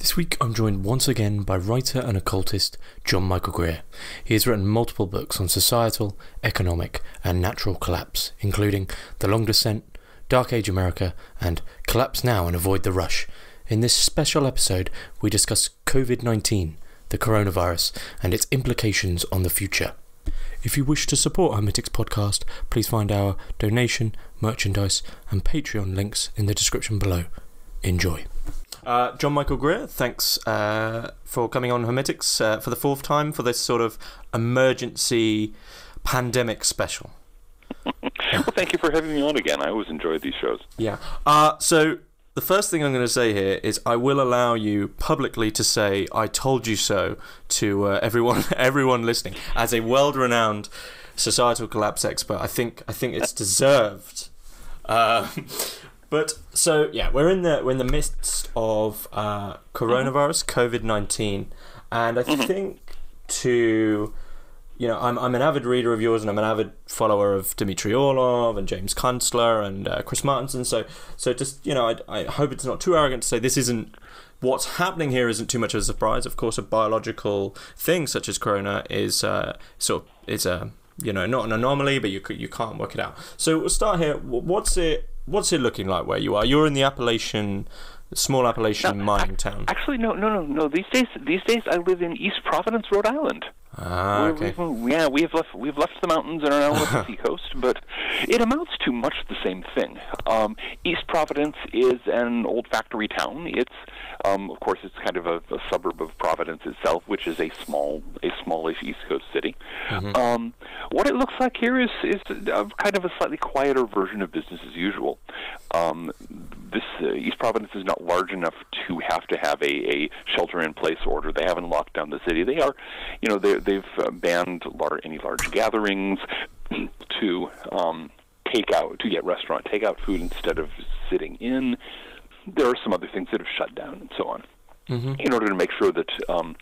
This week I'm joined once again by writer and occultist John Michael Greer. He has written multiple books on societal, economic, and natural collapse, including The Long Descent, Dark Age America, and Collapse Now and Avoid the Rush. In this special episode, we discuss COVID 19, the coronavirus, and its implications on the future. If you wish to support Hermitix podcast, please find our donation, merchandise, and Patreon links in the description below. Enjoy. Uh, John Michael Greer, thanks uh, for coming on Hermitix uh, for the fourth time for this sort of emergency pandemic special. well, thank you for having me on again. I always enjoy these shows. Yeah. Uh, so the first thing I'm going to say here is I will allow you publicly to say "I told you so" to uh, everyone, everyone listening. As a world-renowned societal collapse expert, I think I think it's deserved. Uh, but so yeah, we're in the we're in the midst of uh, coronavirus, COVID nineteen, and I Mm-hmm. think to you know I'm I'm an avid reader of yours, and I'm an avid follower of Dmitry Orlov and James Kunstler and uh, Chris Martenson. So so just you know I I hope it's not too arrogant to say this isn't. What's happening here isn't too much of a surprise. Of course, a biological thing such as corona is uh, sort of is a you know not an anomaly, but you you can't work it out. So we'll start here. What's it What's it looking like where you are? You're in the Appalachian, small Appalachian No, mining town. Actually, no, no, no, no. These days, these days, I live in East Providence, Rhode Island. Ah, okay. we've- yeah, we've left we've left the mountains and are now on the seacoast, but it amounts to much the same thing. Um, East Providence is an old factory town. It's um, of course it's kind of a, a suburb of Providence itself, which is a small a smallish East Coast city. Um, what it looks like here is is a, kind of a slightly quieter version of business as usual. This uh, East Providence is not large enough to have to have a, a shelter-in-place order. They haven't locked down the city. They are, you know, they, they've uh, banned lar- any large gatherings to um, take out to get restaurant takeout food instead of sitting in. There are some other things that have shut down and so on. In order to make sure that um,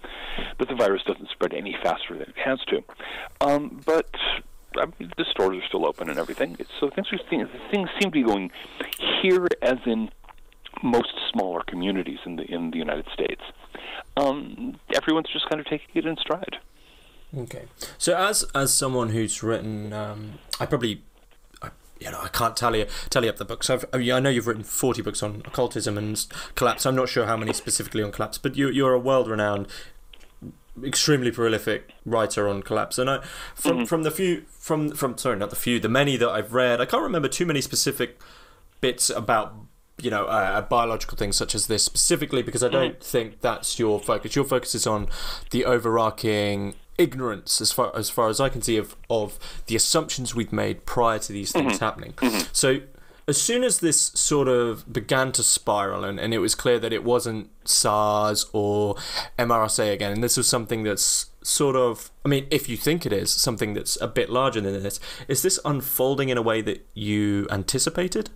that the virus doesn't spread any faster than it has to, um, but I mean, the stores are still open and everything. So things are things, things seem to be going here as in most smaller communities in the in the United States. Um, everyone's just kind of taking it in stride. Okay. So as as someone who's written, um, I probably, I, you know, I can't tally tally up the books. I've, I, know you've written forty books on occultism and collapse. I'm not sure how many specifically on collapse, but you you're a world renowned, extremely prolific writer on collapse. And I from from the few from from sorry not the few the many that I've read, I can't remember too many specific bits about you know uh, biological things such as this specifically because I don't mm. think that's your focus. Your focus is on the overarching ignorance as far as far as I can see of of the assumptions we've made prior to these things mm-hmm. happening. Mm-hmm. So as soon as this sort of began to spiral and, and it was clear that it wasn't SARS or MRSA again, and this was something that's sort of, I mean, if you think it is, something that's a bit larger than this, is this unfolding in a way that you anticipated?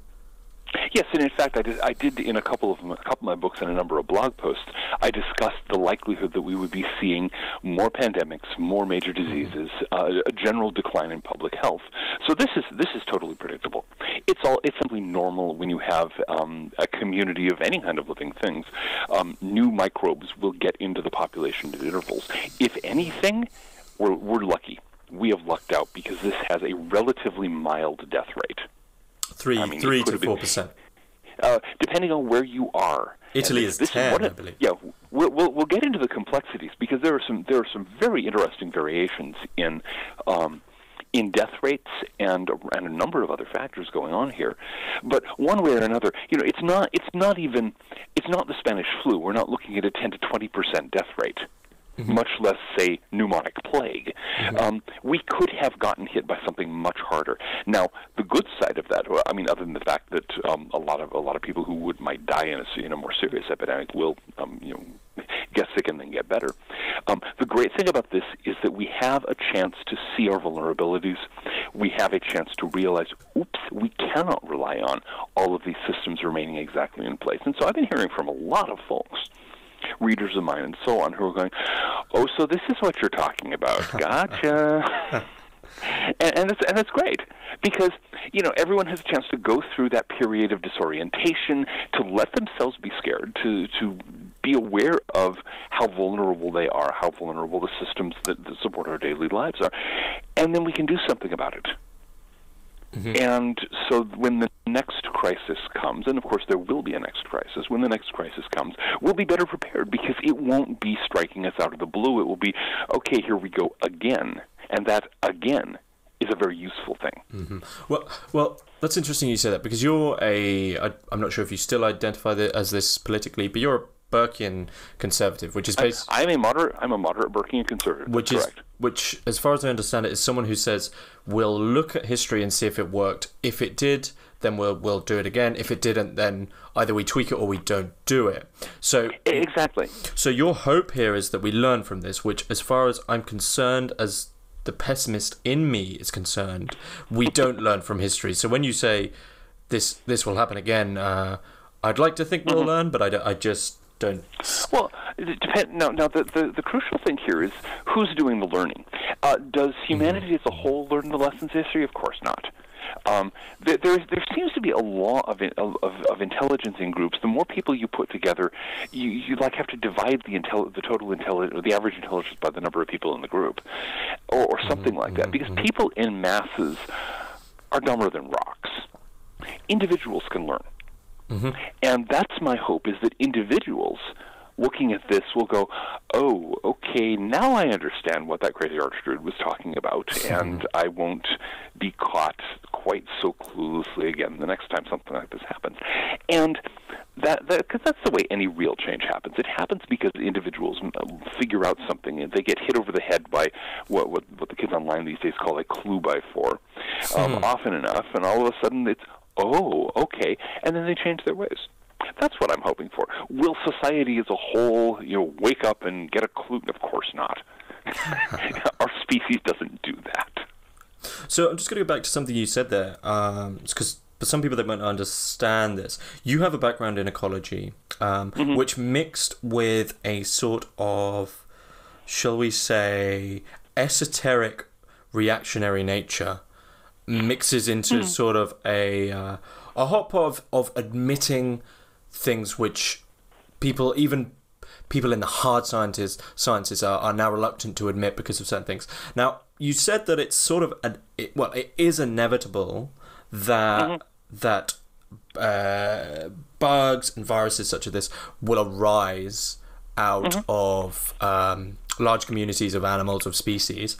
Yes, and in fact, I did. I did in a couple of my, a couple of my books and a number of blog posts. I discussed the likelihood that we would be seeing more pandemics, more major diseases, uh, a general decline in public health. So this is this is totally predictable. It's all it's simply normal when you have um, a community of any kind of living things. Um, new microbes will get into the population at intervals. If anything, we're we're lucky. We have lucked out because this has a relatively mild death rate. Three, I mean, three to four percent. uh, depending on where you are. Italy is this 10, one I believe. Yeah, we'll, we'll we'll get into the complexities because there are some there are some very interesting variations in. Um, in death rates and and a number of other factors going on here, but one way or another, you know, it's not it's not even it's not the Spanish flu. We're not looking at a ten to twenty percent death rate much less say pneumonic plague. Um, we could have gotten hit by something much harder. Now, the good side of that, I mean, other than the fact that um, a lot of a lot of people who would might die in a, in a more serious epidemic will, um, you know, get sick and then get better. Um, the great thing about this is that we have a chance to see our vulnerabilities. We have a chance to realize, oops, we cannot rely on all of these systems remaining exactly in place. And so I've been hearing from a lot of folks readers of mine and so on who are going, "Oh, so this is what you're talking about? Gotcha." and, and it's and it's great because you know everyone has a chance to go through that period of disorientation, to let themselves be scared, to to be aware of how vulnerable they are, how vulnerable the systems that, that support our daily lives are, and then we can do something about it. Mm-hmm. And so when the next crisis comes, and of course there will be a next crisis, when the next crisis comes, we'll be better prepared because it won't be striking us out of the blue. It will be, okay, here we go again. And that again is a very useful thing. Mm-hmm. Well, well, that's interesting you say that because you're a. I, I'm not sure if you still identify as this politically, but you're a Burkean conservative, which is based. I'm a moderate. I'm a moderate Burkean conservative. Which is correct. Which, as far as I understand it, is someone who says we'll look at history and see if it worked. If it did, then we'll we'll do it again. If it didn't, then either we tweak it or we don't do it. So exactly. So your hope here is that we learn from this, which, as far as I'm concerned, as the pessimist in me is concerned, we don't learn from history. So when you say this this will happen again, uh, I'd like to think we'll mm-hmm. learn, but I, I just don't. Well, it depend. Now, now the, the, the crucial thing here is who's doing the learning. Uh, does humanity mm-hmm. as a whole learn the lessons of history? Of course not. Um, there, there, there seems to be a law of, of, of intelligence in groups. The more people you put together, you, you like have to divide the intel, the total intelligence, or the average intelligence by the number of people in the group, or, or something mm-hmm. like that. Because mm-hmm. people in masses are dumber than rocks. Individuals can learn. Mm-hmm. And that's my hope is that individuals looking at this will go, oh, okay, now I understand what that crazy archdruid was talking about, and I won't be caught quite so cluelessly again the next time something like this happens. And that because that, that's the way any real change happens. It happens because individuals figure out something and they get hit over the head by what what, what the kids online these days call a clue by four, um, hmm. often enough, and all of a sudden it's oh, okay, and then they change their ways. That's what I'm hoping for. Will society as a whole, you know, wake up and get a clue? Of course not. Our species doesn't do that. So I'm just going to go back to something you said there, because um, for some people that might not understand this, you have a background in ecology, um, mm-hmm. which mixed with a sort of, shall we say, esoteric reactionary nature mixes into mm. sort of a uh, a hot pot of, of admitting things which people even people in the hard sciences sciences are, are now reluctant to admit because of certain things. Now you said that it's sort of an it, well it is inevitable that mm-hmm. that uh, bugs and viruses such as this will arise out mm-hmm. of um, large communities of animals of species.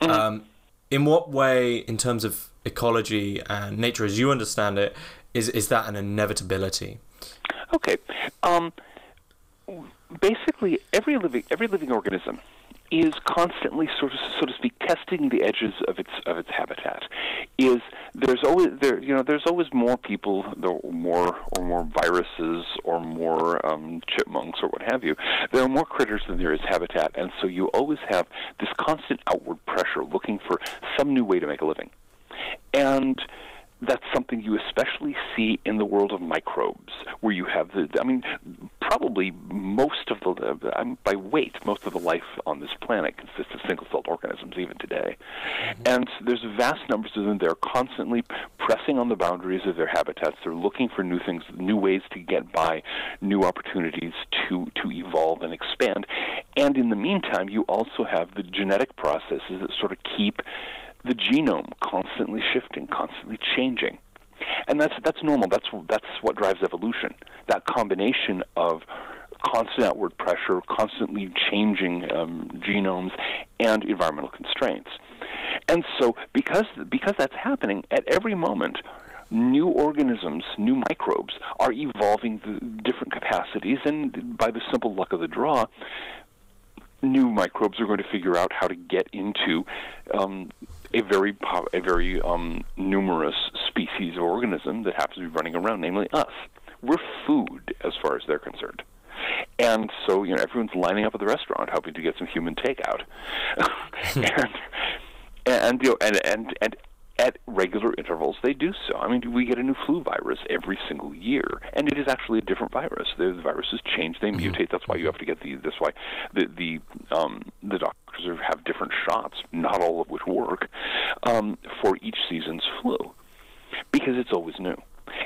Mm-hmm. Um, in what way, in terms of ecology and nature as you understand it, is is that an inevitability? Okay, um, basically every living every living organism is constantly, sort of, so to speak, testing the edges of its of its habitat. Is there's always there you know there's always more people, or more or more viruses or more um, chipmunks or what have you. There are more critters than there is habitat, and so you always have this constant outward pressure, looking for some new way to make a living, and that's something you especially see in the world of microbes, where you have the, I mean, probably most of the, I mean, by weight, most of the life on this planet consists of single celled organisms even today. Mm-hmm. And there's vast numbers of them. They're constantly pressing on the boundaries of their habitats. They're looking for new things, new ways to get by, new opportunities to, to evolve and expand. And in the meantime, you also have the genetic processes that sort of keep the genome constantly shifting, constantly changing. And that's that's normal. That's that's what drives evolution. That combination of constant outward pressure, constantly changing um, genomes, and environmental constraints. And so, because because that's happening at every moment, new organisms, new microbes are evolving the different capacities, and by the simple luck of the draw, new microbes are going to figure out how to get into um, a very a very um, numerous species of organism that happens to be running around, namely us. We're food as far as they're concerned. And so, you know, everyone's lining up at the restaurant hoping to get some human takeout. and and you know, and and and at regular intervals, they do so. I mean, we get a new flu virus every single year, and it is actually a different virus. The, viruses change, they Mm-hmm. mutate. That's why you have to get the. That's why the the um, the doctors have different shots, not all of which work, um, for each season's flu, because it's always new.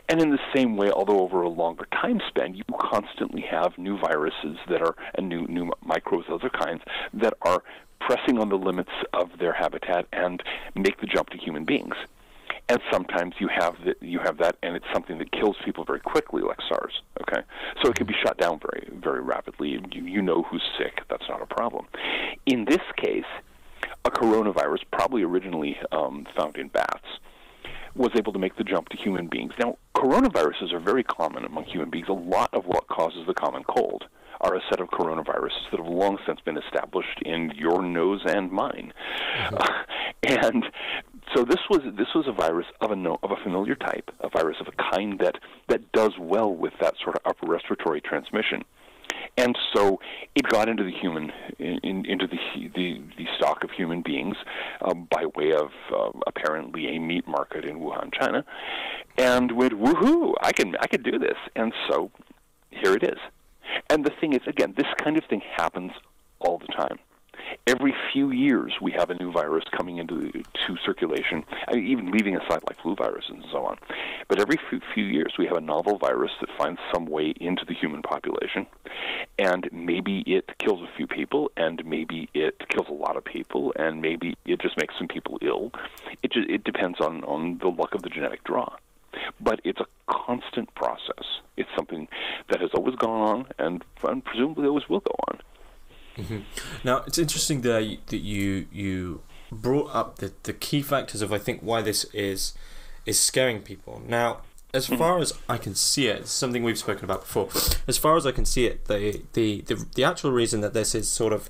And in the same way, although over a longer time span, you constantly have new viruses that are and new new microbes, other kinds that are pressing on the limits of their habitat and make the jump to human beings. And sometimes you have that you have that, and it's something that kills people very quickly, like SARS. Okay, so it can be shut down very very rapidly. You, you know who's sick. That's not a problem. In this case, a coronavirus, probably originally um, found in bats, was able to make the jump to human beings. Now, coronaviruses are very common among human beings. A lot of what causes the common cold are a set of coronaviruses that have long since been established in your nose and mine. Uh, and so this was this was a virus of a no, of a familiar type, a virus of a kind that that does well with that sort of upper respiratory transmission and so it got into the human in, in, into the, the the stock of human beings uh, by way of uh, apparently a meat market in Wuhan, China, and went woohoo! I can I can do this, and so here it is. And the thing is, again, this kind of thing happens all the time. Every few years, we have a new virus coming into to circulation, even leaving aside like flu viruses and so on. But every few, few years, we have a novel virus that finds some way into the human population, and maybe it kills a few people, and maybe it kills a lot of people, and maybe it just makes some people ill. It just, it depends on on the luck of the genetic draw. But it's a constant process. It's something that has always gone on, and, and presumably always will go on. Mm-hmm. Now it's interesting that that you you brought up the, the key factors of I think why this is is scaring people. Now, as far as I can see it, it's something we've spoken about before. As far as I can see it, the the the, the actual reason that this is sort of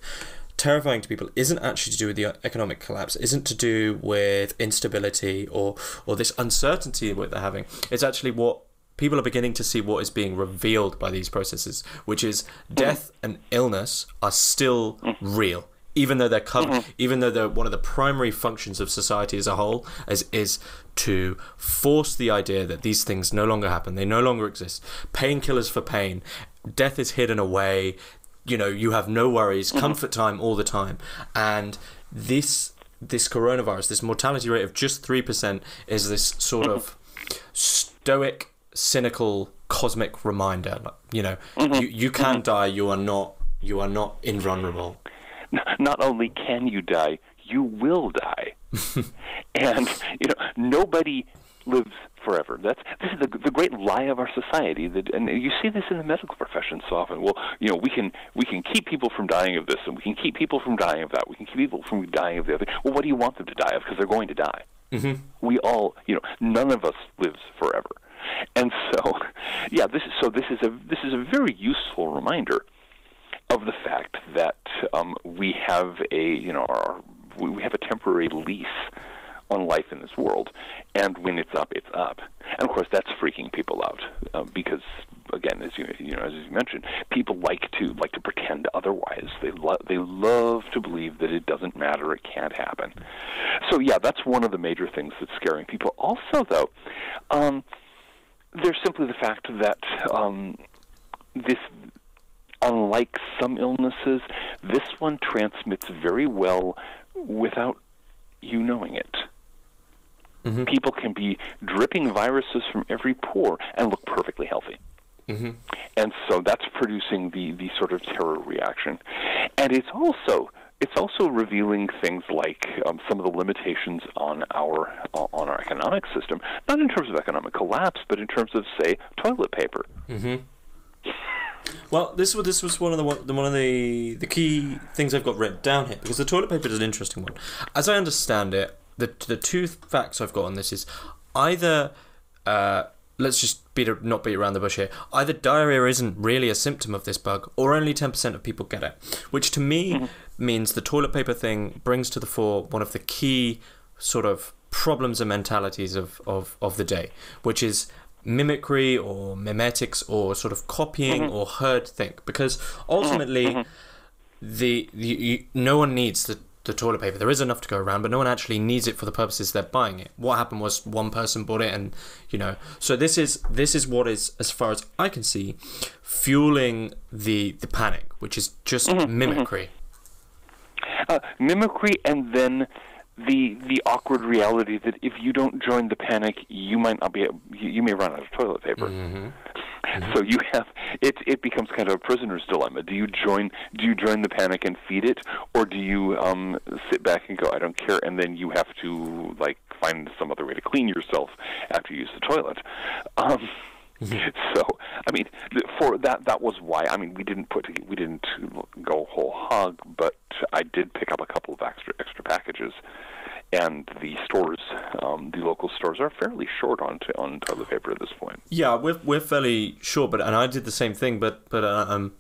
terrifying to people isn't actually to do with the economic collapse, isn't to do with instability or or this uncertainty that they're having. It's actually what people are beginning to see what is being revealed by these processes, which is death and illness are still real. Even though they're covered, mm-hmm. even though they're one of the primary functions of society as a whole, is is to force the idea that these things no longer happen, they no longer exist. Painkillers for pain, death is hidden away. You know, you have no worries, mm-hmm. comfort time all the time, and this this coronavirus, this mortality rate of just three percent, is this sort mm-hmm. of stoic cynical cosmic reminder you know Mm-hmm. you, you can die you are not you are not invulnerable Not only can you die, you will die. and you know, nobody lives forever. That's this is the the great lie of our society. That and you see this in the medical profession so often. Well, you know, we can we can keep people from dying of this, and we can keep people from dying of that. We can keep people from dying of the other. Well, what do you want them to die of? Because they're going to die. mm-hmm. We all, you know, none of us lives forever. And so, yeah, this is so. This is a this is a very useful reminder of the fact that um, we have a you know our, we have a temporary lease on life in this world, and when it's up, it's up. And of course, that's freaking people out uh, because, again, as you you know as you mentioned, people like to like to pretend otherwise. They lo- they love to believe that it doesn't matter, it can't happen. So yeah, that's one of the major things that's scaring people. Also, though. Um, there's simply the fact that um, this, unlike some illnesses, this one transmits very well without you knowing it. Mhm. People can be dripping viruses from every pore and look perfectly healthy. Mm-hmm. And so that's producing the, the sort of terror reaction. And it's also it's also revealing things like um, some of the limitations on our uh, on our economic system, not in terms of economic collapse, but in terms of say toilet paper. Mm-hmm. Well, this was this was one of the one, the one of the the key things I've got written down here because the toilet paper is an interesting one. As I understand it, the the two facts I've got on this is either uh, let's just beat a, not beat around the bush here. Either diarrhea isn't really a symptom of this bug, or only ten percent of people get it, which to me mm-hmm. means the toilet paper thing brings to the fore one of the key sort of problems and mentalities of, of, of the day, which is mimicry or mimetics or sort of copying mm-hmm. or herd think because ultimately mm-hmm. the, the you, no one needs the the toilet paper. There is enough to go around, but no one actually needs it for the purposes they're buying it. What happened was one person bought it, and you know. So this is this is what is, as far as I can see, fueling the the panic, which is just mm-hmm, mimicry. Mm-hmm. Uh, mimicry, and then the the awkward reality that if you don't join the panic, you might not be able you may run out of toilet paper. Mm-hmm. Mm-hmm. So you have it. It becomes kind of a prisoner's dilemma. Do you join? Do you join the panic and feed it, or do you um, sit back and go, "I don't care," and then you have to like find some other way to clean yourself after you use the toilet. Um, mm-hmm. so, I mean, for that, that was why. I mean, we didn't put, we didn't go whole hog, but I did pick up a couple of extra extra packages and the stores, um, the local stores, are fairly short on t- on toilet paper at this point. Yeah, we're we're fairly short, but and I did the same thing, but but uh, um,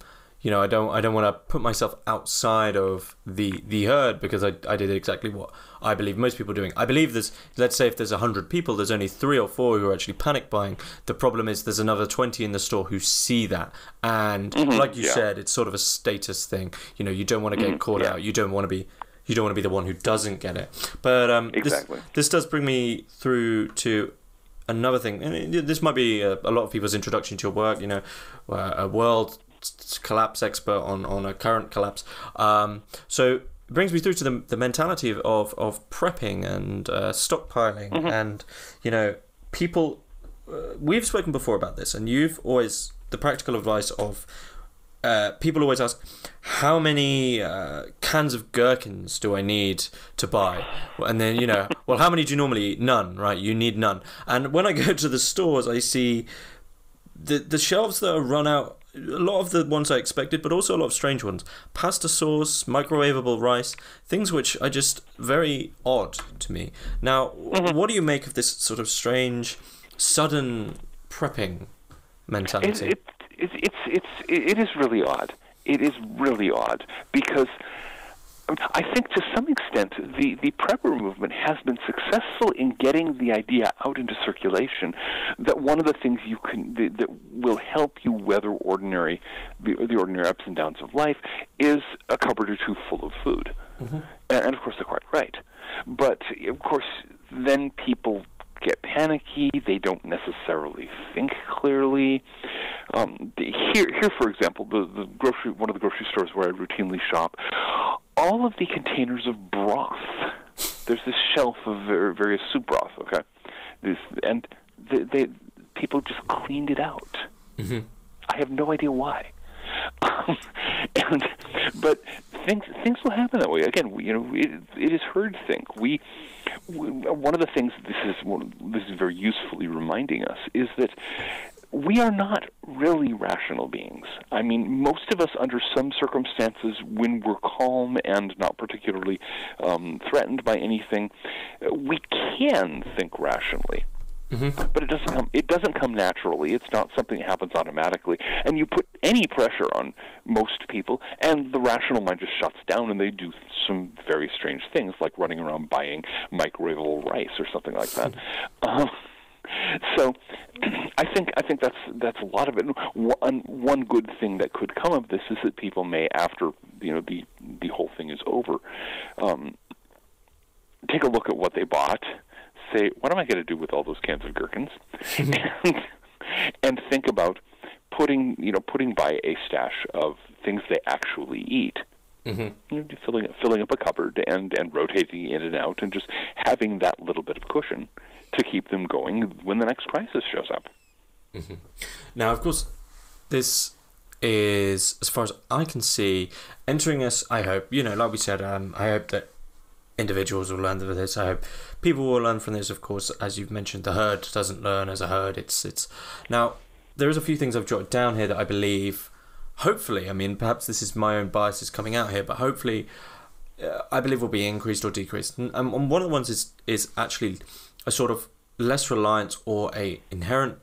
you know, I don't I don't want to put myself outside of the the herd because I I did exactly what I believe most people are doing. I believe there's let's say if there's hundred people, there's only three or four who are actually panic buying. The problem is there's another twenty in the store who see that, and mm-hmm, like you yeah. said, it's sort of a status thing. You know, you don't want to get mm-hmm, caught yeah. out. You don't want to be you don't want to be the one who doesn't get it. But um, exactly. this, this does bring me through to another thing. And this might be a, a, lot of people's introduction to your work. You know, a world collapse expert on on a current collapse. Um, so it brings me through to the the mentality of of, of prepping and uh, stockpiling, mm-hmm. and you know, people. Uh, we've spoken before about this, and you've always the practical advice of uh, people always ask, how many uh, cans of gherkins do I need to buy? And then, you know, well, how many do you normally eat? None, right? You need none. And when I go to the stores, I see the, the shelves that are run out, a lot of the ones I expected, but also a lot of strange ones. Pasta sauce, microwavable rice, things which are just very odd to me. Now, mm-hmm. what do you make of this sort of strange, sudden prepping mentality? It, it, it's it's it's it is really odd. It is really odd because I think to some extent the, the prepper movement has been successful in getting the idea out into circulation that one of the things you can that, that will help you weather ordinary the, the, ordinary ups and downs of life is a cupboard or two full of food, mm-hmm. and, and of course they're quite right. But of course, then people get panicky. They don't necessarily think clearly. Um, here, here, for example, the, the grocery one of the grocery stores where I routinely shop, all of the containers of broth. There's this shelf of various soup broth. Okay, this and they, they people just cleaned it out. Mm-hmm. I have no idea why. Um, and but things things will happen that way. Again, you know, it, it is herd think. We, we one of the things this is this is very usefully reminding us is that we are not really rational beings. I mean, most of us, under some circumstances, when we're calm and not particularly um, threatened by anything, we can think rationally. Mm-hmm. But it doesn't come. It doesn't come naturally. It's not something that happens automatically. And you put any pressure on most people, and the rational mind just shuts down, and they do some very strange things, like running around buying microwavable rice or something like that. um, so, I think I think that's that's a lot of it. One one good thing that could come of this is that people may, after you know the the whole thing is over, um, take a look at what they bought say, what am I going to do with all those cans of gherkins? and, and think about putting, you know, putting by a stash of things they actually eat. Mm-hmm. You know, filling filling up a cupboard and and rotating in and out, and just having that little bit of cushion to keep them going when the next crisis shows up. Mm-hmm. Now, of course, this is, as far as I can see, entering us. I hope you know, like we said, um, I hope that individuals will learn from this. I hope people will learn from this. Of course, as you've mentioned, the herd doesn't learn as a herd. It's it's now there is a few things I've jotted down here that I believe. Hopefully, I mean, perhaps this is my own biases coming out here, but hopefully, uh, I believe will be increased or decreased. And, and one of the ones is is actually a sort of less reliance or a inherent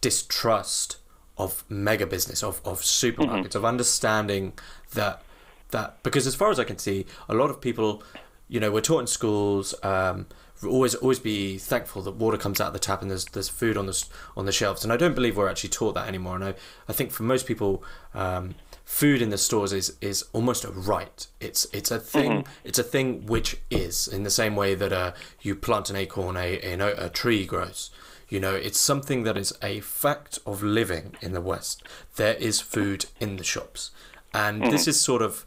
distrust of mega business of of supermarkets mm-hmm. of understanding that that because as far as I can see, a lot of people you know, we're taught in schools. Um, always always be thankful that water comes out of the tap and there's there's food on the on the shelves. And I don't believe we're actually taught that anymore. And I, I think for most people, um, food in the stores is is almost a right. It's it's a thing. It's a thing which is in the same way that uh, you plant an acorn, a, a a tree grows. You know, it's something that is a fact of living in the West. There is food in the shops, and this is sort of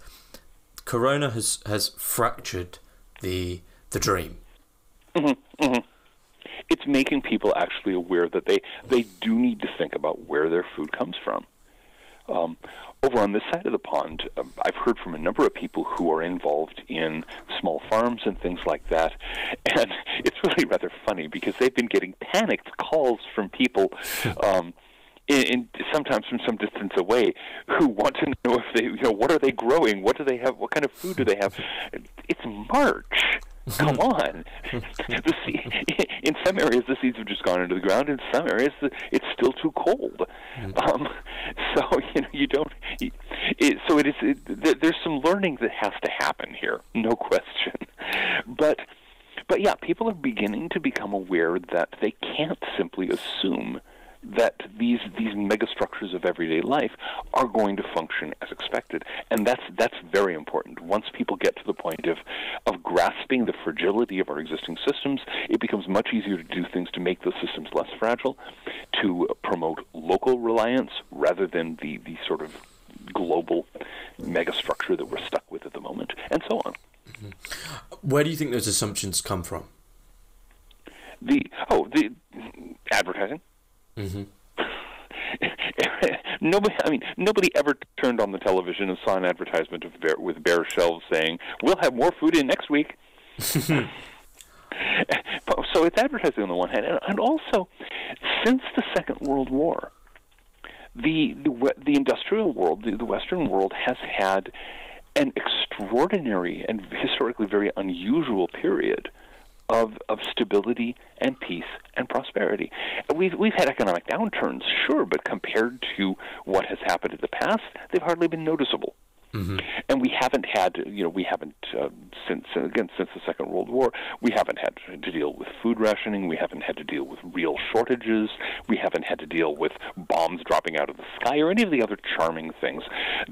Corona has has fractured the the dream. It's making people actually aware that they they do need to think about where their food comes from. Um, over on this side of the pond, um, I've heard from a number of people who are involved in small farms and things like that, and it's really rather funny because they've been getting panicked calls from people. Um, in, in sometimes from some distance away, who want to know if they, you know, what are they growing? What do they have? What kind of food do they have? It's March. Come on. the se- in some areas, the seeds have just gone into the ground. In some areas, the- it's still too cold. Um, so you know, you don't. It, so it is. It, there's some learning that has to happen here, no question. But. But yeah, people are beginning to become aware that they can't simply assume that these these megastructures of everyday life are going to function as expected, and that's that's very important. Once people get to the point of of grasping the fragility of our existing systems, it becomes much easier to do things to make those systems less fragile, to promote local reliance rather than the the sort of global megastructure that we're stuck with at the moment, and so on. Mm-hmm. Where do you think those assumptions come from? The oh the advertising. Mm-hmm. nobody, I mean, nobody ever turned on the television and saw an advertisement of bear, with bare shelves saying, "We'll have more food in next week." so it's advertising on the one hand, and, and also since the Second World War, the the, the industrial world, the, the Western world, has had an extraordinary and historically very unusual period of of stability and peace and prosperity. We've we've had economic downturns, sure, but compared to what has happened in the past, they've hardly been noticeable. And we haven't had, you know, we haven't uh, since again since the Second World War, we haven't had to deal with food rationing. We haven't had to deal with real shortages. We haven't had to deal with bombs dropping out of the sky or any of the other charming things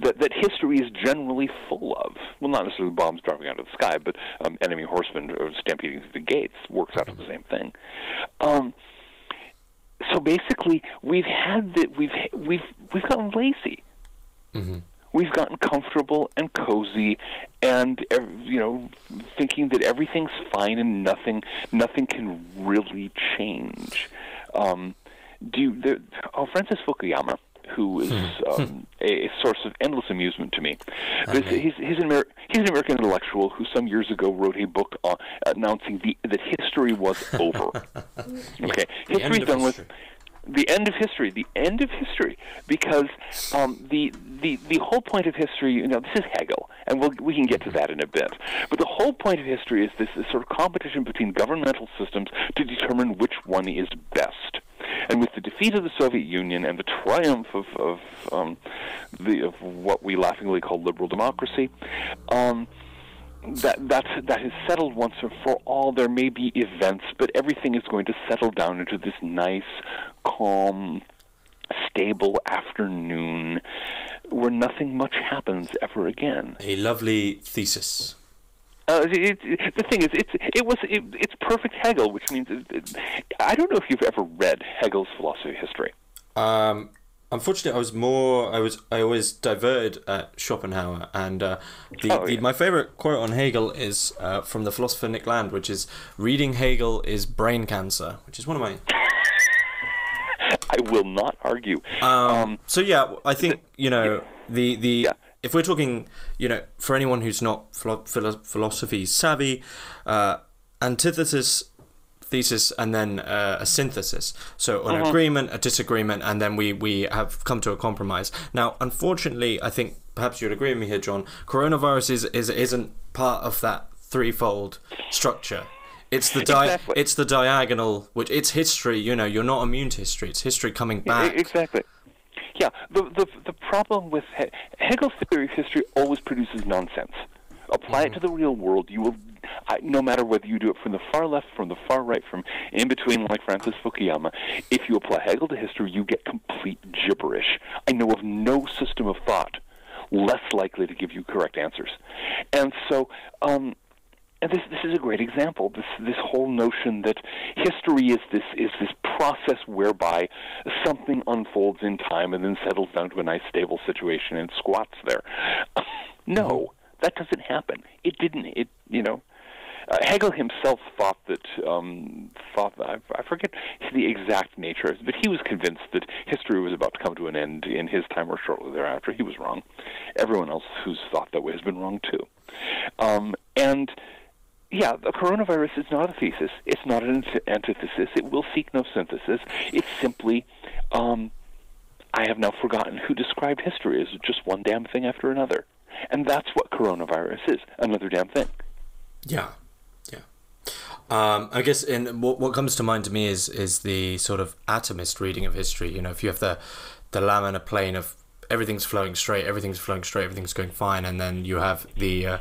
that that history is generally full of. Well, not necessarily bombs dropping out of the sky, but um, enemy horsemen uh, stampeding through the gates works out of the same thing. Um, so basically, we've had that we've we've we've gotten lazy we've gotten comfortable and cozy and you know thinking that everything's fine and nothing nothing can really change um do you, there, oh francis fukuyama who is um, a, a source of endless amusement to me. This, he's, he's, an Amer- he's an American intellectual who some years ago wrote a book uh, announcing the, that history was over. okay, the end history's of done with history. the end of history, the end of history, because um, the the the whole point of history, you know, this is Hegel, and we'll, we can get to that in a bit. But the whole point of history is this, this sort of competition between governmental systems to determine which one is best. And with the defeat of the Soviet Union and the triumph of, of um, the of what we laughingly call liberal democracy. Um, that that's that is settled once and for all. There may be events, but everything is going to settle down into this nice, calm, stable afternoon where nothing much happens ever again. A lovely thesis. Uh, it, it, the thing is, it's it was it, it's perfect Hegel, which means I don't know if you've ever read Hegel's philosophy of history. Um, unfortunately, I was more. I was. I always diverted at Schopenhauer, and uh, the, Oh, the my favorite quote on Hegel is uh, from the philosopher Nick Land, which is "Reading Hegel is brain cancer," which is one of my. I will not argue. Um, so yeah, I think you know the the Yeah. if we're talking, you know, for anyone who's not philo- philo- philosophy savvy, uh, antithesis, thesis, and then uh, a synthesis. So an agreement, a disagreement, and then we we have come to a compromise. Now, unfortunately, I think perhaps you'd agree with me here, John. Coronavirus is, is isn't part of that threefold structure. It's the di- Exactly. it's the diagonal, which it's history. You know, you're not immune to history. It's history coming back. Exactly. Yeah, the, the the problem with he- Hegel's theory of history always produces nonsense. Apply it to the real world, you will. I, no matter whether you do it from the far left, from the far right, from in between, like Francis Fukuyama, if you apply Hegel to history, you get complete gibberish. I know of no system of thought less likely to give you correct answers. And so, um, and this this is a great example. This this whole notion that history is this is this process whereby something unfolds in time and then settles down to a nice stable situation and squats there. no, that doesn't happen. It didn't. It you know. Uh, Hegel himself thought that um, thought that, I, I forget the exact nature, but he was convinced that history was about to come to an end in his time or shortly thereafter. He was wrong. Everyone else who's thought that way has been wrong too. Um, and yeah, the coronavirus is not a thesis. It's not an antithesis. It will seek no synthesis. It's simply, um, I have now forgotten who described history as just one damn thing after another. And that's what coronavirus is another damn thing. Yeah. Yeah. Um, I guess, and what, what comes to mind to me is is the sort of atomist reading of history. You know, if you have the the laminar plane of everything's flowing straight, everything's flowing straight, everything's going fine, and then you have the uh,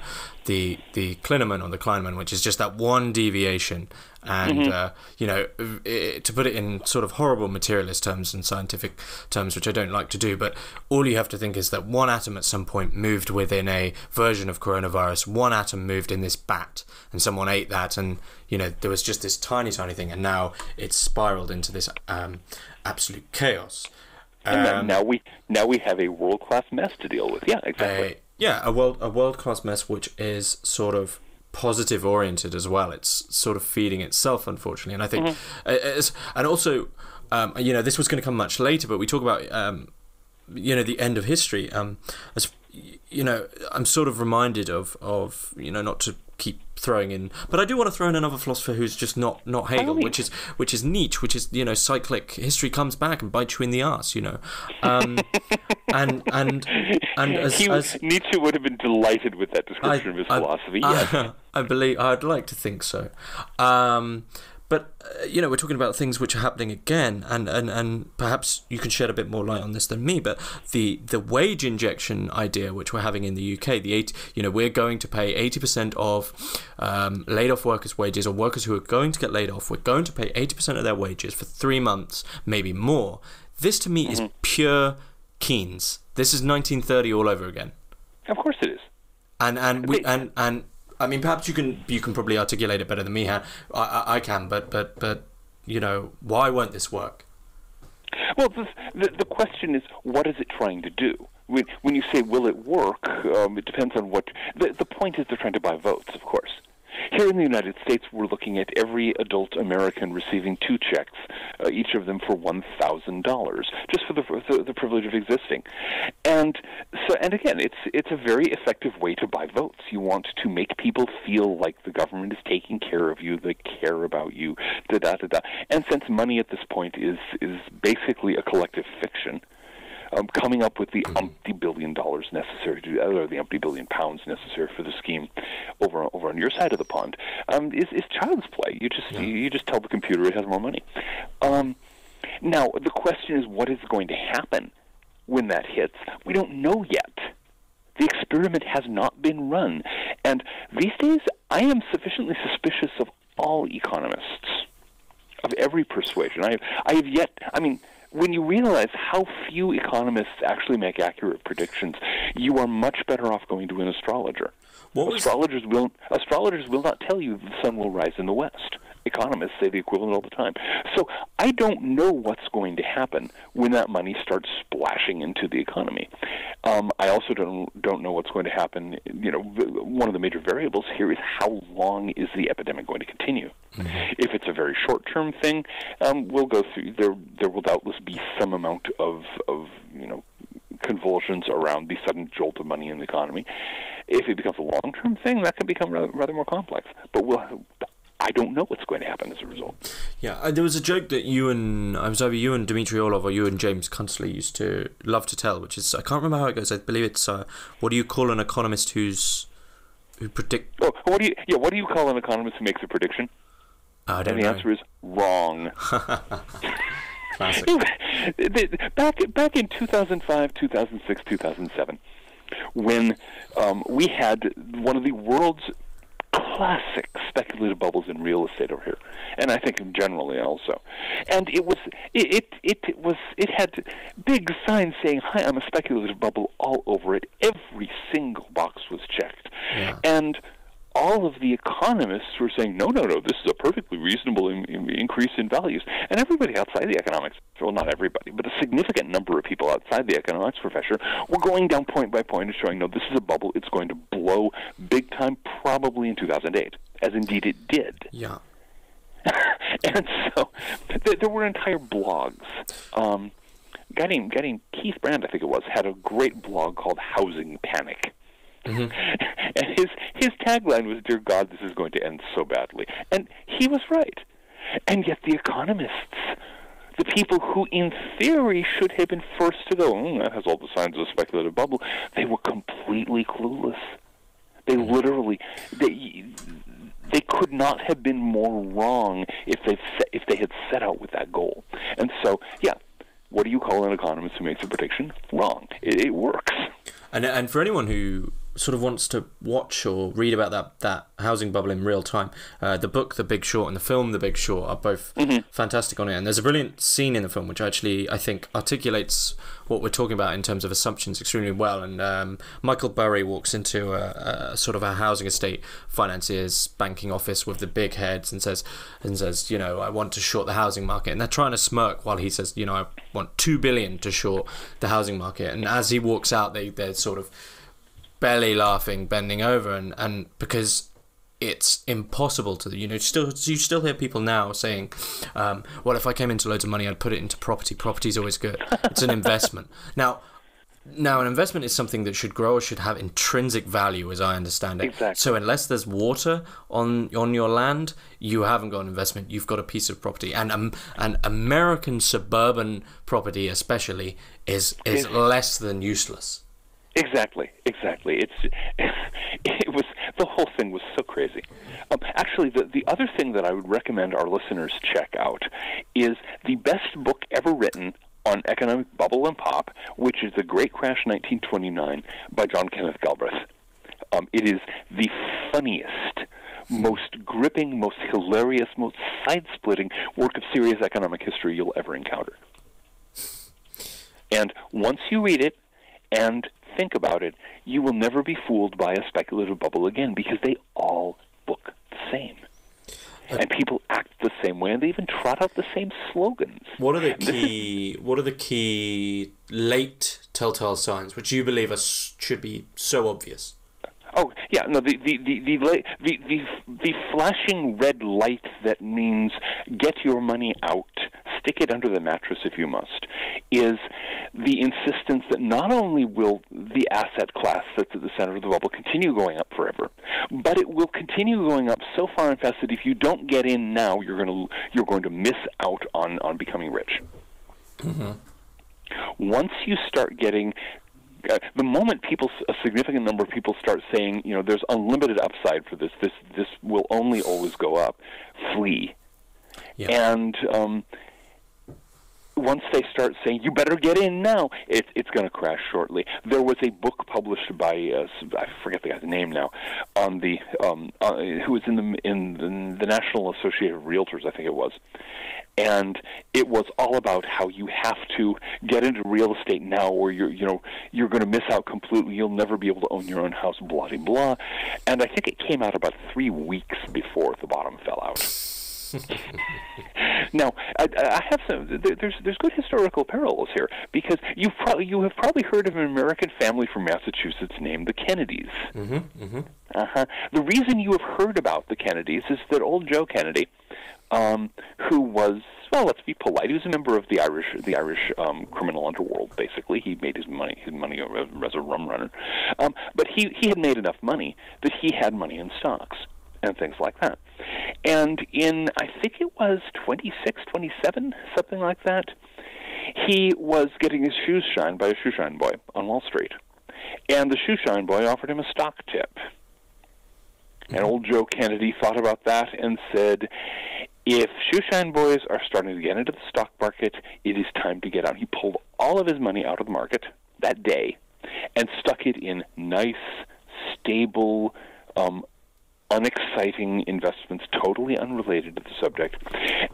the the clinamen or the Kleinman, which is just that one deviation. And mm-hmm. uh, you know, it, to put it in sort of horrible materialist terms and scientific terms, which I don't like to do, but all you have to think is that one atom at some point moved within a version of coronavirus. One atom moved in this bat, and someone ate that, and you know there was just this tiny, tiny thing, and now it's spiraled into this um, absolute chaos. And um, now we now we have a world class mess to deal with. Yeah, exactly. A, yeah, a world a world class mess which is sort of positive oriented as well. It's sort of feeding itself, unfortunately, and I think, mm-hmm. and also, um, you know, this was going to come much later, but we talk about, um, you know, the end of history. Um, as you know, I'm sort of reminded of of you know not to throwing in. But I do want to throw in another philosopher who's just not not Hegel, which is which is Nietzsche, which is you know cyclic. History comes back and bites you in the ass, you know. Um, and and and as, he, as, Nietzsche would have been delighted with that description I, of his I, philosophy. I, yes. I believe I'd like to think so. Um, but uh, you know, we're talking about things which are happening again, and, and, and perhaps you can shed a bit more light on this than me. But the the wage injection idea, which we're having in the UK, the eight, you know, we're going to pay eighty percent of um, laid off workers' wages, or workers who are going to get laid off. We're going to pay eighty percent of their wages for three months, maybe more. This to me mm-hmm. is pure Keynes. This is 1930 all over again. Of course it is. And and we and and I mean, perhaps you can you can probably articulate it better than me. I, I, I can, but but but you know, why won't this work? Well, the, the, the question is, what is it trying to do? When, when you say, will it work, um, it depends on what. The, the point is, they're trying to buy votes, of course. Here in the United States, we're looking at every adult American receiving two checks, uh, each of them for one thousand dollars, just for the, the, the privilege of existing. And so, and again, it's it's a very effective way to buy votes. You want to make people feel like the government is taking care of you, they care about you, da da da da. And since money at this point is is basically a collective fiction um, coming up with the umpty billion dollars necessary to, or the umpty billion pounds necessary for the scheme over over on your side of the pond um, is, is child's play. You just yeah. you, you, just tell the computer it has more money. Um, now the question is, what is going to happen when that hits? We don't know yet. The experiment has not been run, and these days I am sufficiently suspicious of all economists, of every persuasion. I have, I have yet. I mean when you realize how few economists actually make accurate predictions, you are much better off going to an astrologer. astrologers will astrologers will not tell you the sun will rise in the west. Economists say the equivalent all the time. So I don't know what's going to happen when that money starts splashing into the economy. Um, I also don't don't know what's going to happen. You know, one of the major variables here is how long is the epidemic going to continue. Mm-hmm. If it's a very short-term thing, um, we'll go through. There, there will doubtless be some amount of, of you know, convulsions around the sudden jolt of money in the economy. If it becomes a long-term thing, that can become rather, rather more complex. But we'll. I don't know what's going to happen as a result. Yeah, uh, there was a joke that you and I was either you and Dmitry Orlov or you and James Kunstler used to love to tell, which is I can't remember how it goes. I believe it's uh, what do you call an economist who's who predict? Oh, what do you yeah? What do you call an economist who makes a prediction? I don't and the know. answer is wrong. Classic. back back in 2005, 2006, 2007, when um, we had one of the world's classic speculative bubbles in real estate over here, and I think generally also. And it was it it, it was it had big signs saying, "Hi, I'm a speculative bubble" all over it. Every single box was checked, Yeah. and all of the economists were saying, no, no, no, this is a perfectly reasonable in, in, increase in values. And everybody outside the economics, well, not everybody, but a significant number of people outside the economics profession were going down point by point and showing, no, this is a bubble. It's going to blow big time, probably in 2008, as indeed it did. Yeah. and so th- there were entire blogs. Um, a guy named, guy named Keith Brand, I think it was, had a great blog called Housing Panic. and his his tagline was, "Dear God, this is going to end so badly," and he was right. And yet, the economists, the people who, in theory, should have been first to go, mm, that has all the signs of a speculative bubble, they were completely clueless. They literally, they they could not have been more wrong if they if they had set out with that goal. And so, yeah, what do you call an economist who makes a prediction? Wrong. It, it works. And and for anyone who sort of wants to watch or read about that that housing bubble in real time, uh, the book The Big Short and the film The Big Short are both fantastic on it. And there's a brilliant scene in the film which actually I think articulates what we're talking about in terms of assumptions extremely well. And um, Michael Burry walks into a, a sort of a housing estate financier's banking office with the big heads and says and says, you know, I want to short the housing market. And they're trying to smirk while he says, you know, I want two billion to short the housing market. And as he walks out, they they're sort of belly laughing, bending over, and, and because it's impossible to you know still you still hear people now saying, um, well, if I came into loads of money, I'd put it into property. Property's always good. It's an investment. now. Now, an investment is something that should grow or should have intrinsic value, as I understand it. Exactly. So, unless there's water on on your land, you haven't got an investment. You've got a piece of property, and um, and American suburban property, especially, is is less than useless. Exactly, exactly. It's it was the whole thing was so crazy. Um, actually, the the other thing that I would recommend our listeners check out is the best book ever written on economic bubble and pop, which is The Great Crash 1929 by John Kenneth Galbraith. Um, it is the funniest, most gripping, most hilarious, most side-splitting work of serious economic history you'll ever encounter. And once you read it and think about it, you will never be fooled by a speculative bubble again because they all look the same. And people act the same way, and they even trot out the same slogans. What are the key? what are the key late telltale signs which you believe are should be so obvious? Oh yeah, no the the the the, the the the flashing red light that means get your money out, stick it under the mattress if you must, is the insistence that not only will the asset class that's at the center of the bubble continue going up forever, but it will continue going up so far and fast that if you don't get in now, you're going to you're going to miss out on on becoming rich. Mm-hmm. Once you start getting uh, the moment people, a significant number of people start saying, you know, there's unlimited upside for this, this, this will only always go up, flee. Yeah. And um, once they start saying, you better get in now, it, it's going to crash shortly. There was a book published by, uh, I forget the guy's name now, on the, um, uh, who was in the, in the, the National Association of Realtors, I think it was. And it was all about how you have to get into real estate now or you're you know you're going to miss out completely. You'll never be able to own your own house blah blah blah. And i think it came out about three weeks before the bottom fell out now, I, I have some. There's there's good historical parallels here because you probably you have probably heard of an American family from Massachusetts named the Kennedys. Mm-hmm, mm-hmm. Uh-huh. The reason you have heard about the Kennedys is that old Joe Kennedy, um, who was well, let's be polite, he was a member of the Irish the Irish um, criminal underworld. Basically, he made his money his money as a rum runner, um, but he he had made enough money that he had money in stocks and things like that. And in I think it was 26, 27, something like that, he was getting his shoes shined by a shoe shine boy on Wall Street. And the shoe shine boy offered him a stock tip. And old Joe Kennedy thought about that and said, if shoeshine boys are starting to get into the stock market, it is time to get out. He pulled all of his money out of the market that day and stuck it in nice, stable, um, unexciting investments totally unrelated to the subject.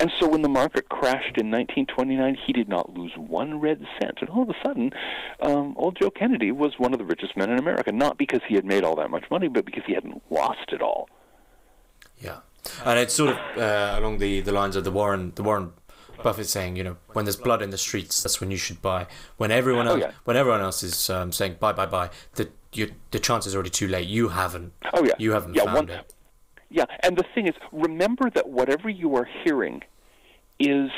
And so when the market crashed in 1929, he did not lose one red cent. And all of a sudden, um, old Joe Kennedy was one of the richest men in America, not because he had made all that much money, but because he hadn't lost it all. Yeah. And it's sort of uh, along the, the lines of the Warren the Warren Buffett saying, you know, when there's blood in the streets, that's when you should buy. When everyone else, Oh, yeah. when everyone else is um, saying buy, buy, buy, the you, the chance is already too late. You haven't. Oh yeah, You haven't yeah, found one, it. Yeah, and the thing is, remember that whatever you are hearing is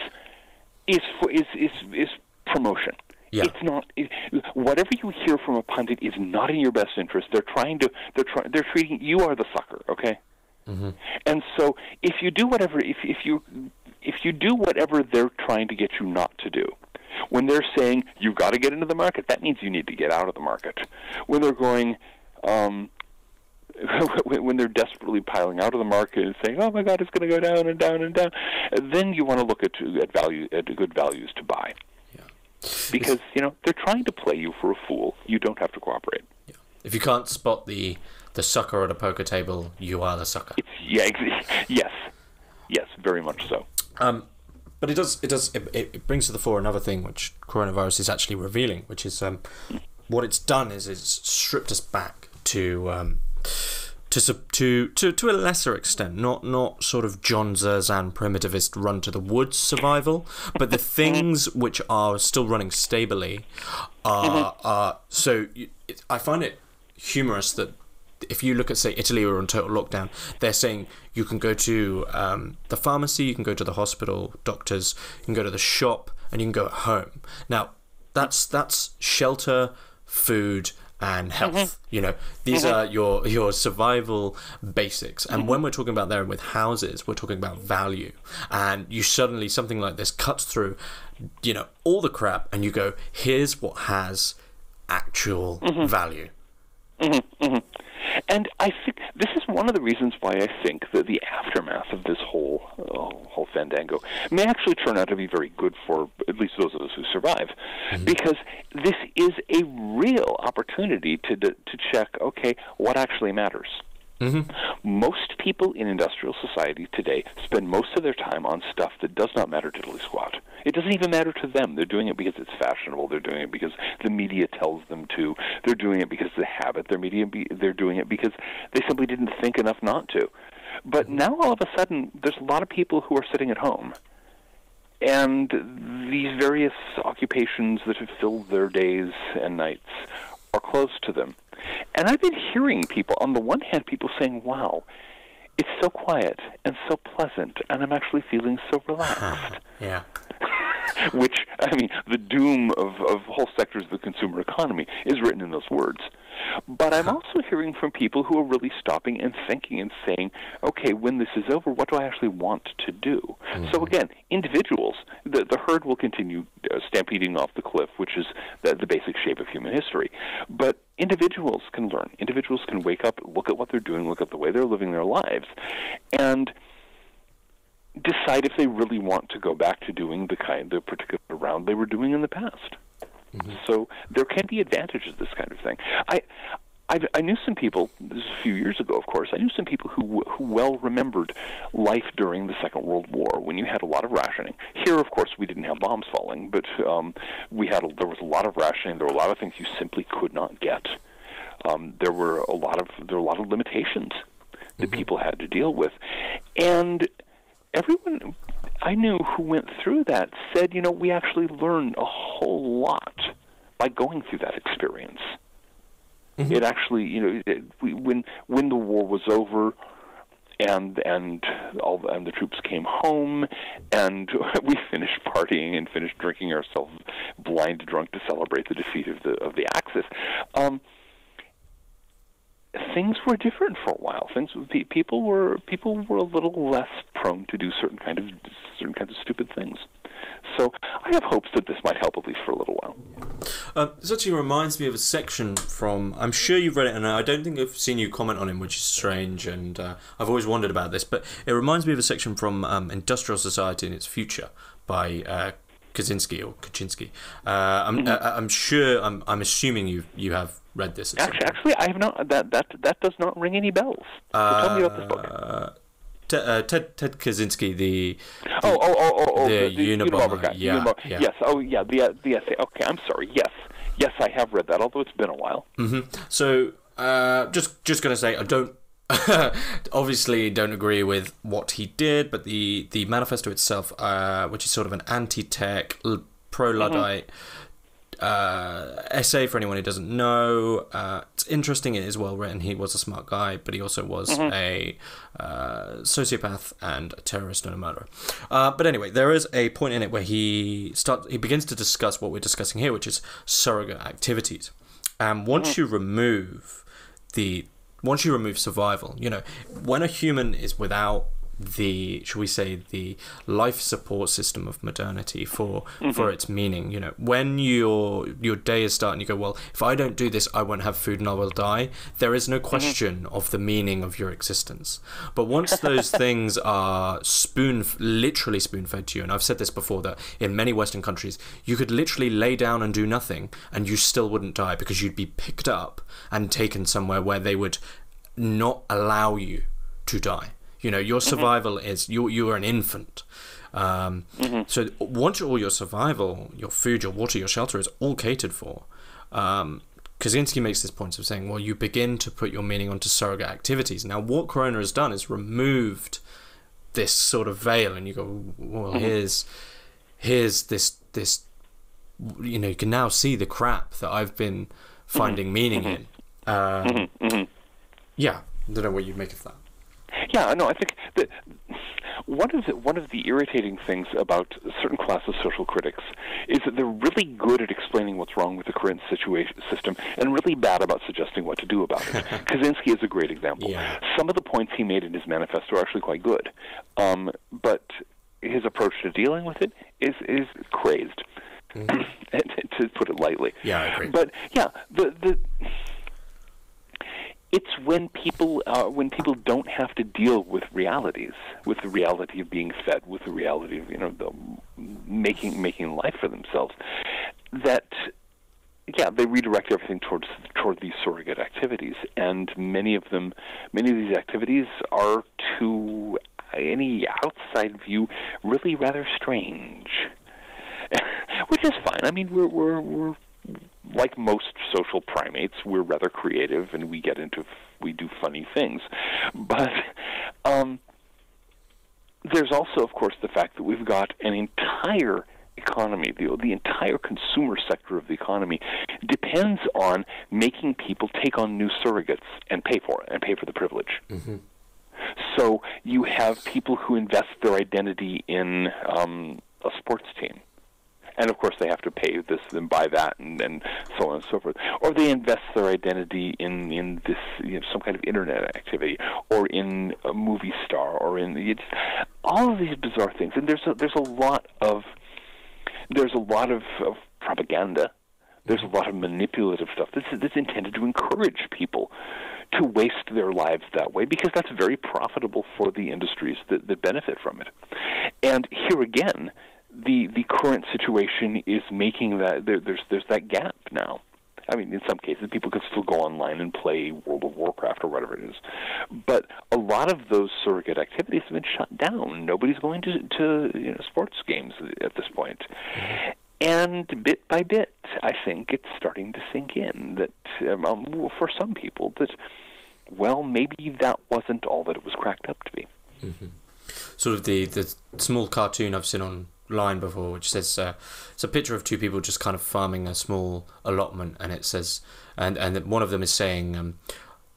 is for, is is is promotion. Yeah. It's not it, whatever you hear from a pundit is not in your best interest. They're trying to they're trying they're treating you are the sucker, okay? Mm-hmm. And so if you do whatever if if you if you do whatever they're trying to get you not to do, when they're saying you've got to get into the market, that means you need to get out of the market. When they're going, um, when they're desperately piling out of the market and saying, "Oh my God, it's going to go down and down and down," then you want to look at at value at good values to buy. Yeah. Because you know they're trying to play you for a fool. You don't have to cooperate. If you can't spot the the sucker at a poker table, you are the sucker. It's yeah, ex- yes, yes, very much so. Um, but it does it does it, it brings to the fore another thing which coronavirus is actually revealing, which is um, what it's done is it's stripped us back to um, to to to to a lesser extent, not not sort of John Zerzan primitivist run to the woods survival, but the things which are still running stably are are so. you- It, I find it humorous that if you look at say Italy or on total lockdown, they're saying you can go to um, the pharmacy, you can go to the hospital, doctors, you can go to the shop, and you can go at home. Now, that's that's shelter, food, and health. Mm-hmm. You know, these mm-hmm. are your your survival basics. And when we're talking about there with houses, we're talking about value. And you suddenly something like this cuts through, you know, all the crap, and you go, here's what has actual mm-hmm. value. And I think this is one of the reasons why I think that the aftermath of this whole uh, whole fandango may actually turn out to be very good for at least those of us who survive, because this is a real opportunity to to check. Okay, what actually matters. Mm-hmm. Most people in industrial society today spend most of their time on stuff that does not matter to diddly squat. It doesn't even matter to them. They're doing it because it's fashionable. They're doing it because the media tells them to. They're doing it because a habit. They're media. They're doing it because they simply didn't think enough not to. But mm-hmm. now all of a sudden, there's a lot of people who are sitting at home, and these various occupations that have filled their days and nights are close to them. And I've been hearing people, on the one hand, people saying, wow, it's so quiet and so pleasant, and I'm actually feeling so relaxed. Yeah. Which, I mean, the doom of, of whole sectors of the consumer economy is written in those words. But I'm also hearing from people who are really stopping and thinking and saying, okay, when this is over, what do I actually want to do? So again, individuals, the, the herd will continue uh, stampeding off the cliff, which is the, the basic shape of human history. But individuals can learn. Individuals can wake up, look at what they're doing, look at the way they're living their lives, and decide if they really want to go back to doing the kind, the particular round they were doing in the past. So there can be advantages to this kind of thing. I, I, I knew some people. This is a few years ago, of course. I knew some people who who well remembered life during the Second World War when you had a lot of rationing. Here, of course, we didn't have bombs falling, but um, we had a, there was a lot of rationing. There were a lot of things you simply could not get. Um, there were a lot of there were a lot of limitations that people had to deal with, and everyone I knew who went through that said, you know, we actually learned a whole lot by going through that experience. It actually, you know, it, we, when when the war was over, and and all the, and the troops came home, and we finished partying and finished drinking ourselves blind drunk to celebrate the defeat of the of the Axis. Um, things were different for a while. Things people were people were a little less prone to do certain kind of certain kinds of stupid things. So I have hopes that this might help at least for a little while. Uh, this actually reminds me of a section from. I'm sure you've read it, and I don't think I've seen you comment on it, which is strange. And uh, I've always wondered about this, but it reminds me of a section from um, Industrial Society and Its Future by uh, Kaczynski or Kaczynski. Uh, I'm, uh, I'm sure. I'm, I'm assuming you you have read this. Actually, actually, I have not. That that that does not ring any bells. So uh, tell me about this book. Uh, uh, Ted Ted Kaczynski, the, the oh oh oh oh, oh the, the Unabomber, guy. Yeah, Unabomber. yeah, Yes. Oh yeah. The the essay. Okay, I'm sorry. Yes, yes, I have read that, although it's been a while. Mm-hmm. So uh, just just gonna say I don't obviously don't agree with what he did, but the the manifesto itself, uh, which is sort of an anti-tech, pro Luddite. Mm-hmm uh, essay for anyone who doesn't know. Uh, it's interesting. It is well written. He was a smart guy, but he also was mm-hmm. a uh, sociopath and a terrorist and a murderer. Uh, but anyway, there is a point in it where he start he begins to discuss what we're discussing here, which is surrogate activities. And once mm-hmm. you remove the once you remove survival, you know, when a human is without the shall we say the life support system of modernity for mm-hmm. for its meaning you know when your your day is starting you go well if i don't do this i won't have food and i will die there is no mm-hmm. question mm-hmm. of the meaning of your existence but once those things are spoon literally spoon fed to you and i've said this before that in many western countries you could literally lay down and do nothing and you still wouldn't die because you'd be picked up and taken somewhere where they would not allow you to die you know, your mm-hmm. survival mm-hmm. is you you are an infant. Um, mm-hmm. So once all your survival, your food, your water, your shelter is all catered for. Um, Kaczynski makes this point of saying, well, you begin to put your meaning onto surrogate activities. Now, what Corona has done is removed this sort of veil, and you go, well, mm-hmm. here's here's this this you know you can now see the crap that I've been finding mm-hmm. meaning mm-hmm. in. Um, yeah, I don't know what you make of that. Yeah, no, I think that one of the, one of the irritating things about certain class of social critics is that they're really good at explaining what's wrong with the current situation system and really bad about suggesting what to do about it. Kaczynski is a great example. Yeah. Some of the points he made in his manifesto are actually quite good, um, but his approach to dealing with it is is crazed, mm-hmm. to put it lightly. Yeah, I agree. But yeah, the the it's when people uh, when people don't have to deal with realities, with the reality of being fed, with the reality of you know the making making life for themselves, that yeah they redirect everything towards toward these surrogate activities, and many of them, many of these activities are to any outside view really rather strange, which is fine. I mean we're we're we're like most social primates, we're rather creative and we get into we do funny things. But um, there's also, of course, the fact that we've got an entire economy, the, the entire consumer sector of the economy depends on making people take on new surrogates and pay for it and pay for the privilege. Mm-hmm. So you have people who invest their identity in um, a sports team and of course they have to pay this and buy that and, and so on and so forth. Or they invest their identity in in this you know, some kind of internet activity, or in a movie star, or in it's, all of these bizarre things. And there's a, there's a lot of there's a lot of, of propaganda. There's a lot of manipulative stuff that's, that's intended to encourage people to waste their lives that way because that's very profitable for the industries that, that benefit from it. And here again, the the current situation is making that there, there's there's that gap now. I mean, in some cases, people can still go online and play World of Warcraft or whatever it is, but a lot of those surrogate activities have been shut down. Nobody's going to to you know, sports games at this point. And bit by bit, I think it's starting to sink in that um, for some people that well, maybe that wasn't all that it was cracked up to be. Mm-hmm. Sort of the the small cartoon I've seen on line before, which says uh, it's a picture of two people just kind of farming a small allotment, and it says, and and one of them is saying, um,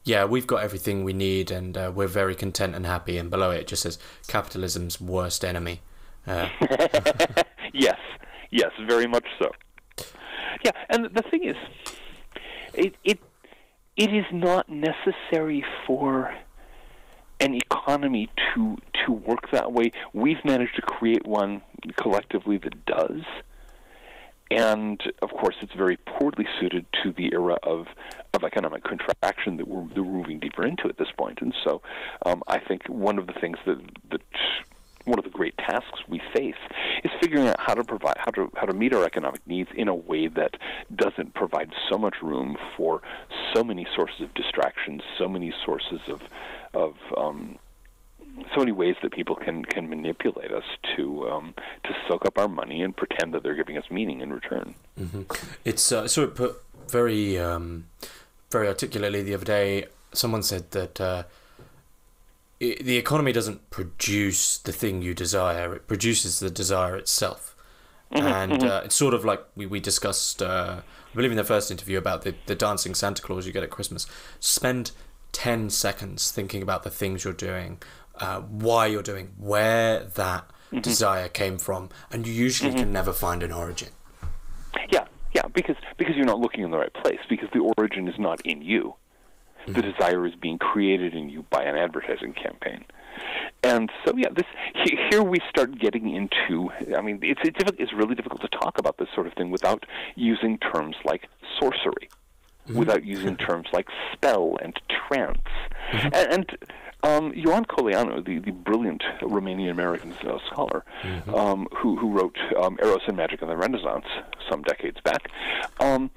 "Yeah, we've got everything we need, and uh, we're very content and happy." And below it, just says, "Capitalism's worst enemy." Uh. yes, yes, very much so. Yeah, and the thing is, it it it is not necessary for an economy to to work that way. We've managed to create one collectively that does. And of course, it's very poorly suited to the era of, of economic contraction that we're, that we're moving deeper into at this point. And so, um, I think one of the things that that one of the great tasks we face is figuring out how to provide how to how to meet our economic needs in a way that doesn't provide so much room for so many sources of distractions, so many sources of of um, so many ways that people can can manipulate us to um, to soak up our money and pretend that they're giving us meaning in return. Mm-hmm. It's uh, sort of put very um, very articulately the other day. Someone said that. Uh, the economy doesn't produce the thing you desire; it produces the desire itself. Mm-hmm, and mm-hmm. Uh, it's sort of like we we discussed, uh, I believe, in the first interview about the the dancing Santa Claus you get at Christmas. Spend ten seconds thinking about the things you're doing, uh, why you're doing, where that mm-hmm. desire came from, and you usually mm-hmm. can never find an origin. Yeah, yeah, because because you're not looking in the right place because the origin is not in you. Mm-hmm. The desire is being created in you by an advertising campaign. And so, yeah, this here we start getting into. I mean, it's it's, it's really difficult to talk about this sort of thing without using terms like sorcery, mm-hmm. without using terms like spell and trance, mm-hmm. and, and um, Ioan Culianu, the, the brilliant Romanian American uh, scholar mm-hmm. um, who, who wrote um, Eros and Magic in the Renaissance some decades back, um,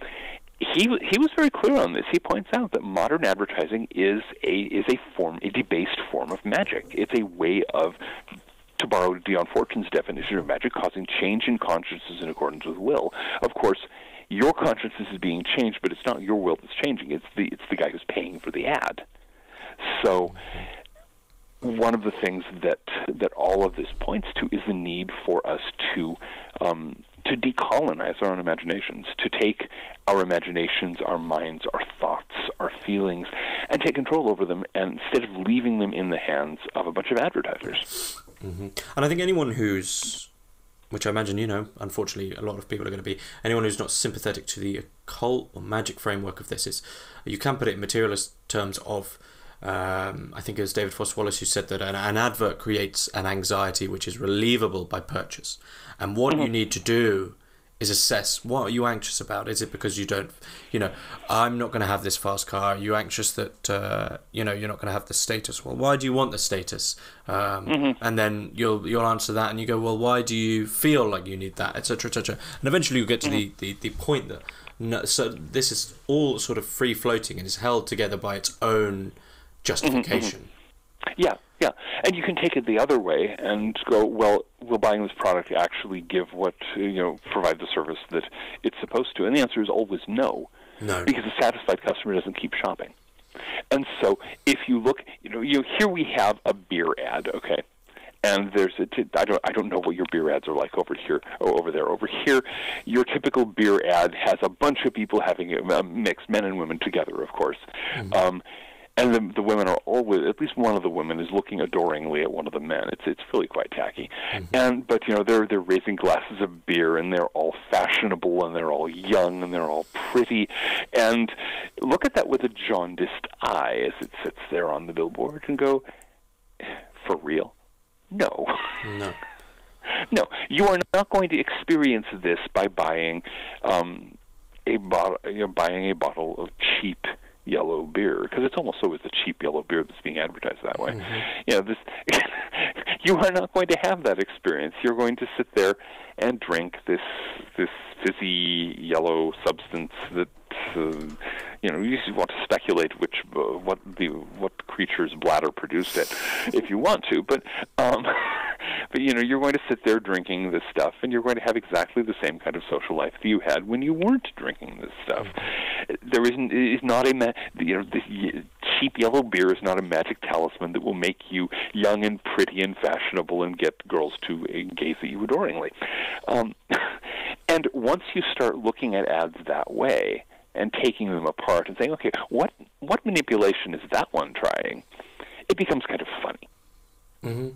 he he was very clear on this. He points out that modern advertising is a is a form a debased form of magic. It's a way of to borrow Dion Fortune's definition of magic, causing change in consciences in accordance with will. Of course, your consciousness is being changed, but it's not your will that's changing. It's the it's the guy who's paying for the ad. So one of the things that that all of this points to is the need for us to um, to decolonize our own imaginations, to take our imaginations, our minds, our thoughts, our feelings, and take control over them, and instead of leaving them in the hands of a bunch of advertisers. Mm-hmm. And I think anyone who's, which I imagine you know, unfortunately, a lot of people are going to be, anyone who's not sympathetic to the occult or magic framework of this is, you can put it in materialist terms of. Um, I think it was David Foster Wallace who said that an, an, advert creates an anxiety which is relievable by purchase. And what mm-hmm. you need to do is assess what are you anxious about? Is it because you don't you know i'm not going to have this fast car. Are you anxious that uh, you know you're not going to have the status? Well why do you want the status? Um, mm-hmm. and then you'll you'll answer that and you go well why do you feel like you need that? Etc etc and eventually you get to mm-hmm. the, the the point that no, so this is all sort of free floating and is held together by its own justification mm-hmm. Yeah yeah, and you can take it the other way and go, well, will buying this product actually give what you know provide the service that it's supposed to? And the answer is always no, no, because a satisfied customer doesn't keep shopping. And so, if you look, you know, you here we have a beer ad, okay, and there's a t- I don't I don't know what your beer ads are like over here over there. Over here, your typical beer ad has a bunch of people having a, a mix, men and women together, of course. Mm-hmm. Um, and the, the women are always at least one of the women is looking adoringly at one of the men. It's it's really quite tacky, mm-hmm. and but you know they're they're raising glasses of beer and they're all fashionable and they're all young and they're all pretty, and look at that with a jaundiced eye as it sits there on the billboard and go, for real, no, no. No, you are not going to experience this by buying um, a bottle, you know, buying a bottle of cheap yellow beer because it's almost always the cheap yellow beer that's being advertised that way. Mm-hmm. You know, this you are not going to have that experience. You're going to sit there and drink this this fizzy yellow substance that uh, you know you want to speculate which uh, what the what creature's bladder produced it if you want to, but um, but you know you're going to sit there drinking this stuff, and you're going to have exactly the same kind of social life that you had when you weren't drinking this stuff. There isn't is not a you know the cheap yellow beer is not a magic talisman that will make you young and pretty and fashionable and get girls to gaze at you adoringly. Um, and once you start looking at ads that way and taking them apart and saying, okay, what what manipulation is that one trying? It becomes kind of funny. Mm-hmm.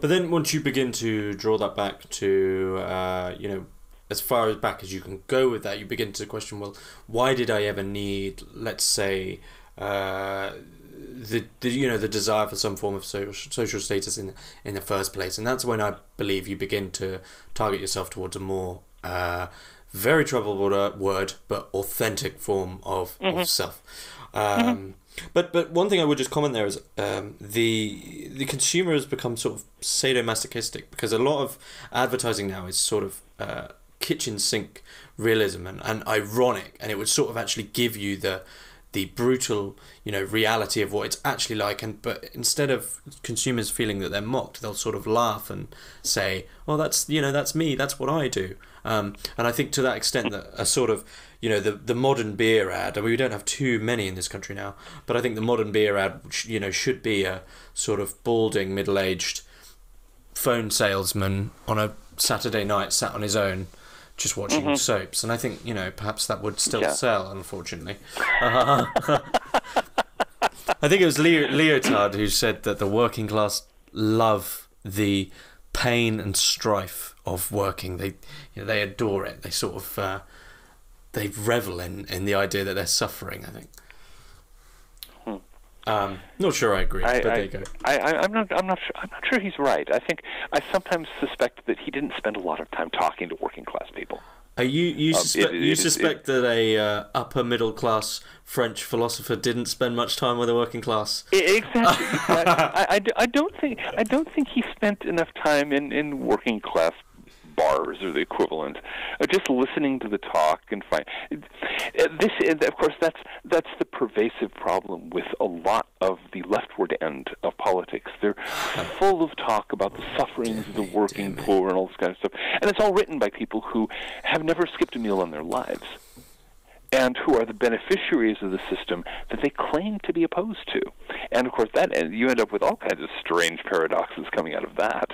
But then once you begin to draw that back to, uh, you know, as far as back as you can go with that, you begin to question, well, why did I ever need, let's say, uh, the, the you know the desire for some form of social, social status in in the first place, and that's when I believe you begin to target yourself towards a more uh, very troubled word, but authentic form of, mm-hmm. of self. Um, But but one thing I would just comment there is um, the the consumer has become sort of sadomasochistic because a lot of advertising now is sort of uh, kitchen sink realism and, and ironic, and it would sort of actually give you the the brutal you know reality of what it's actually like and but instead of consumers feeling that they're mocked they'll sort of laugh and say oh that's you know that's me that's what i do um, and i think to that extent that a sort of you know the the modern beer ad I mean, we don't have too many in this country now but i think the modern beer ad you know should be a sort of balding middle-aged phone salesman on a saturday night sat on his own just watching mm-hmm. soaps, and I think you know perhaps that would still yeah. sell. Unfortunately, I think it was Leo- Lyotard who said that the working class love the pain and strife of working. They you know, they adore it. They sort of uh, they revel in in the idea that they're suffering. I think. Um, not sure I agree, I, but I, there you go. I, am not. I'm not. Sure, I'm not sure he's right. I think I sometimes suspect that he didn't spend a lot of time talking to working class people. Are you you, um, suspe- it, it, you suspect it, that a uh, upper middle class French philosopher didn't spend much time with the working class? Exactly. I, I, I don't think I don't think he spent enough time in, in working class bars or the equivalent, uh, just listening to the talk and find uh, this. Of course, that's that's the pervasive problem with a lot of the leftward end of politics. They're full of talk about the sufferings of the working poor and all this kind of stuff, and it's all written by people who have never skipped a meal in their lives and who are the beneficiaries of the system that they claim to be opposed to. And of course, that and you end up with all kinds of strange paradoxes coming out of that.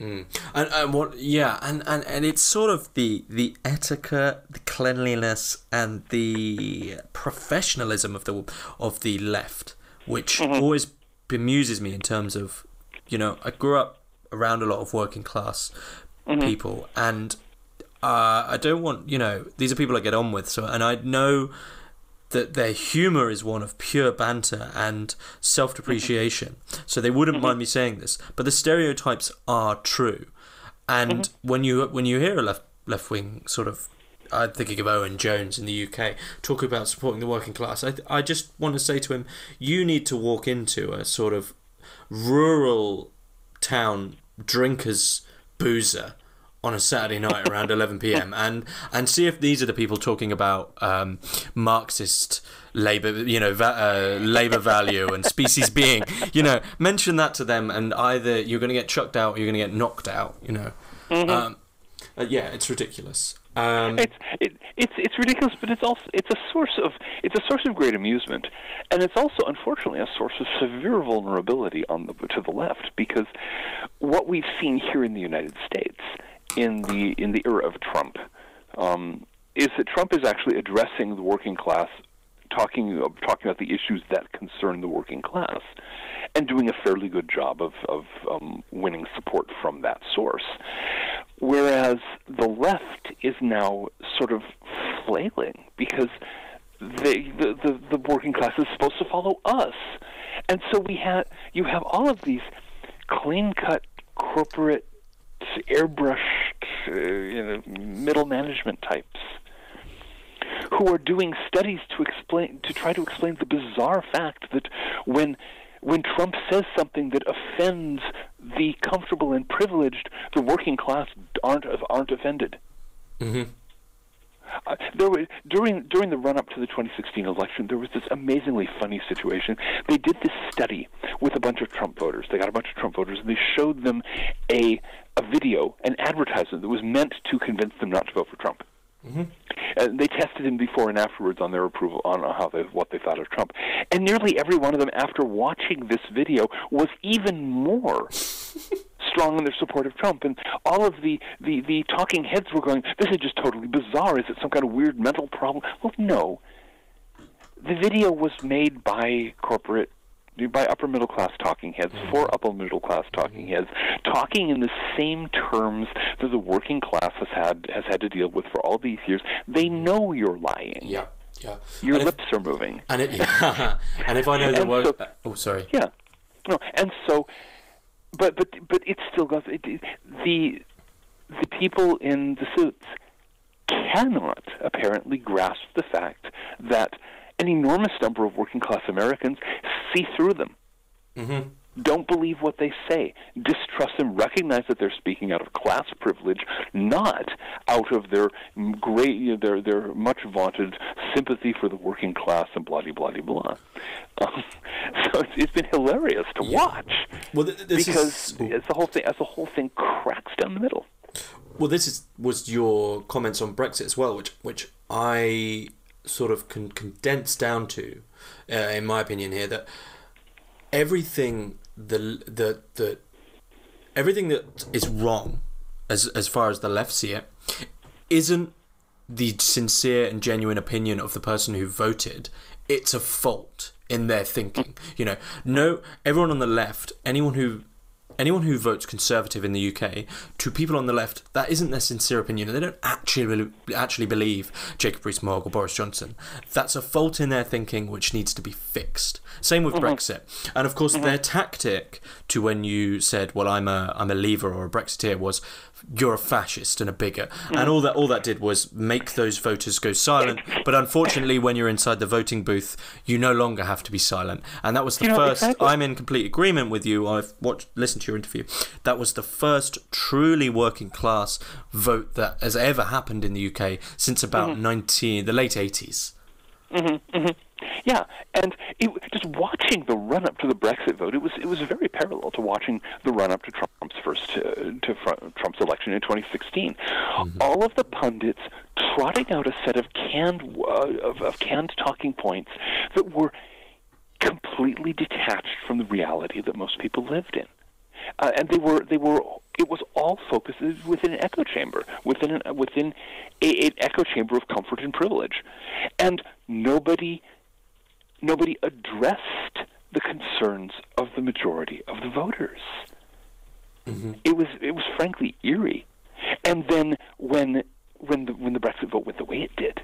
Mm. And, and what yeah and, and, and it's sort of the the etiquette the cleanliness and the professionalism of the of the left which mm-hmm. always bemuses me in terms of you know I grew up around a lot of working class mm-hmm. people and uh, I don't want you know these are people I get on with so and I know that their humor is one of pure banter and self depreciation. Mm-hmm. So they wouldn't mm-hmm. mind me saying this, but the stereotypes are true. And mm-hmm. when you when you hear a left left wing sort of I'm thinking of Owen Jones in the UK talk about supporting the working class. I I just want to say to him, you need to walk into a sort of rural town drinkers boozer on a Saturday night around 11 p.m. and and see if these are the people talking about um, Marxist labor, you know, va- uh, labor value and species being. You know, mention that to them, and either you're going to get chucked out or you're going to get knocked out. You know, mm-hmm. um, uh, yeah, it's ridiculous. Um, it's it, it's it's ridiculous, but it's also it's a source of it's a source of great amusement, and it's also unfortunately a source of severe vulnerability on the to the left because what we've seen here in the United States in the in the era of Trump um, is that Trump is actually addressing the working class, talking talking about the issues that concern the working class, and doing a fairly good job of of um, winning support from that source. Whereas the left is now sort of flailing because the, the, the, the working class is supposed to follow us. And so we have you have all of these clean cut corporate airbrushed, uh, you know, middle management types who are doing studies to explain to try to explain the bizarre fact that when when Trump says something that offends the comfortable and privileged, the working class aren't aren't offended. Mm-hmm. Uh, there was, during during the run up to the 2016 election, there was this amazingly funny situation. They did this study with a bunch of Trump voters. They got a bunch of Trump voters, and they showed them a a video, an advertisement that was meant to convince them not to vote for Trump. Mm-hmm. And they tested him before and afterwards on their approval on how they, what they thought of Trump. And nearly every one of them, after watching this video, was even more strong in their support of Trump. And all of the, the, the talking heads were going, this is just totally bizarre. Is it some kind of weird mental problem? Well, no. The video was made by corporate by upper middle class talking heads mm-hmm. for upper middle class talking heads, talking in the same terms that the working class has had has had to deal with for all these years. They know you're lying. Yeah, yeah. Your and lips if, are moving. And it, yeah. and if I know the word, so, oh, sorry. Yeah, no, and so, but but but it still goes. It, it, the the people in the suits cannot apparently grasp the fact that an enormous number of working class Americans see through them. Mm-hmm. Don't believe what they say. Distrust them. Recognize that they're speaking out of class privilege, not out of their great, you know, their their much vaunted sympathy for the working class and blah blah blah blah. Um, so it's, it's been hilarious to Yeah. watch Well, th- this because is as the whole thing as the whole thing cracks down the middle. well, this is was your comments on Brexit as well, which which I sort of can condense down to, uh, in my opinion here, that everything the the the everything that is wrong, as as far as the left see it, isn't the sincere and genuine opinion of the person who voted. It's a fault in their thinking. You know, no, everyone on the left, anyone who anyone who votes conservative in the UK, to people on the left, that isn't their sincere opinion. They don't actually actually believe Jacob Rees-Mogg or Boris Johnson. That's a fault in their thinking which needs to be fixed. Same with mm-hmm. Brexit, and of course mm-hmm. their tactic to when you said, "Well, I'm a I'm a leaver or a Brexiteer," was you're a fascist and a bigot, and all that all that did was make those voters go silent. But unfortunately, when you're inside the voting booth, you no longer have to be silent, and that was the You know, first. exactly. I'm in complete agreement with you. I've watched, listened to your interview. That was the first truly working class vote that has ever happened in the UK since about Mm-hmm. 19, the late 80s. Yeah, and it, just watching the run up to the Brexit vote, it was it was very parallel to watching the run up to Trump's first uh, to fr- Trump's election in 2016. All of the pundits trotting out a set of canned uh, of, of canned talking points that were completely detached from the reality that most people lived in. Uh, and they were they were it was all focused within an echo chamber within an, within a, an echo chamber of comfort and privilege and nobody nobody addressed the concerns of the majority of the voters. Mm-hmm. It was it was frankly eerie. And then when when the when the brexit vote went the way it did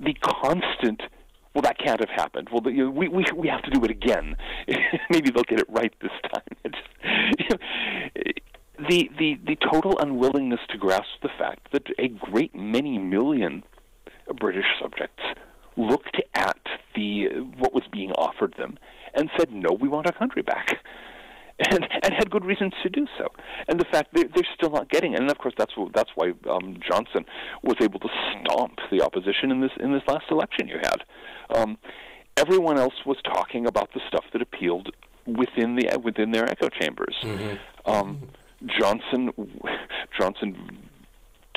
the constant well that can't have happened. Well you know, we, we we have to do it again. Maybe they'll get it right this time. You know, the the the total unwillingness to grasp the fact that a great many million british subjects looked at the what was being offered them and said no we want our country back and and had good reasons to do so. And the fact they, they're still not getting it, and of course that's that's why um, Johnson was able to stomp the opposition in this in this last election you had. Um, everyone else was talking about the stuff that appealed within the within their echo chambers. Um, Johnson Johnson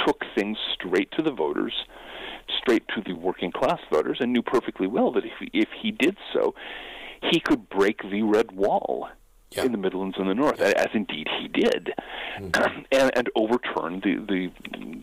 took things straight to the voters, straight to the working class voters, and knew perfectly well that if if he did so, he could break the red wall Yeah. in the Midlands and the North, as indeed he did, Mm-hmm. and, and overturn the, the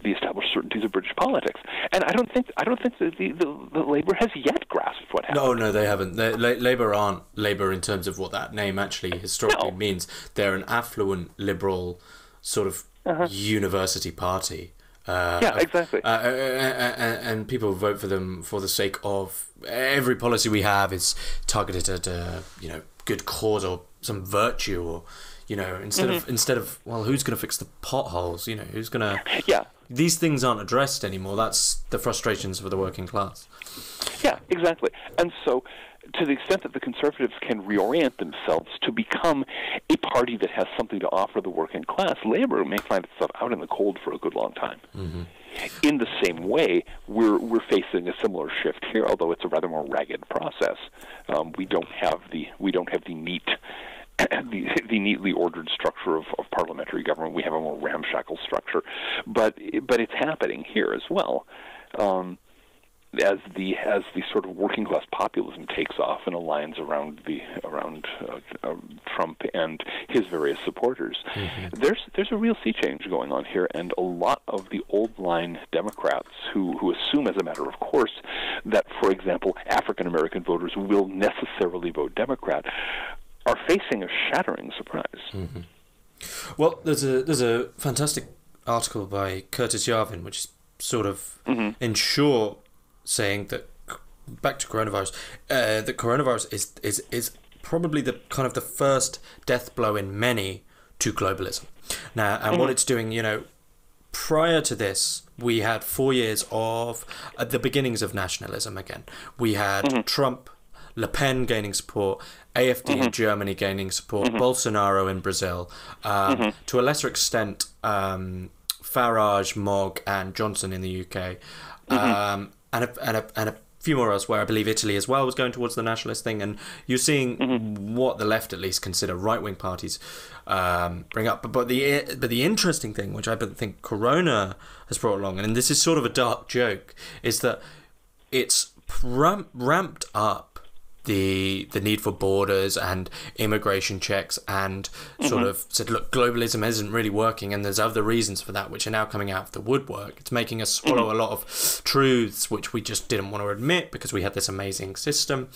the established certainties of British politics. And I don't think I don't think that the, the, the Labour has yet grasped what happened. No, no, they haven't. They, La- Labour aren't Labour in terms of what that name actually historically No. means. They're an affluent liberal sort of university party. Uh. Yeah, exactly. Uh, uh, and people vote for them for the sake of every policy we have is targeted at uh, you know good cause or some virtue or you know instead Mm-hmm. of instead of well who's going to fix the potholes you know who's going to Yeah, these things aren't addressed anymore. That's the frustrations for the working class. Yeah, exactly. And so, to the extent that the conservatives can reorient themselves to become a party that has something to offer the working class, Labor may find itself out in the cold for a good long time. In the same way, we're we're facing a similar shift here, although it's a rather more ragged process. Um, we don't have the we don't have the neat. The, the neatly ordered structure of, of parliamentary government. We have a more ramshackle structure, but but it's happening here as well. Um, as the as the sort of working class populism takes off and aligns around the around uh, uh, Trump and his various supporters, there's there's a real sea change going on here, and a lot of the old line Democrats who who assume as a matter of course that, for example, African American voters will necessarily vote Democrat, are facing a shattering surprise. Well, there's a there's a fantastic article by Curtis Yarvin, which is sort of in short saying that back to coronavirus, uh, that coronavirus is is is probably the kind of the first death blow in many to globalism. Now, and what it's doing, you know, prior to this, we had four years of uh, the beginnings of nationalism again. We had mm-hmm. Trump, Le Pen gaining support, AFD mm-hmm. in Germany gaining support, mm-hmm. Bolsonaro in Brazil, um, mm-hmm. to a lesser extent, um, Farage, Mogg, and Johnson in the UK, mm-hmm. um, and, a, and, a, and a few more elsewhere. I believe Italy as well was going towards the nationalist thing, and you're seeing mm-hmm. what the left at least consider right wing parties um, bring up. But, but the but the interesting thing, which I think Corona has brought along, and this is sort of a dark joke, is that it's ramp, ramped up the the need for borders and immigration checks and sort mm-hmm. of said look globalism isn't really working and there's other reasons for that which are now coming out of the woodwork it's making us swallow mm-hmm. a lot of truths which we just didn't want to admit because we had this amazing system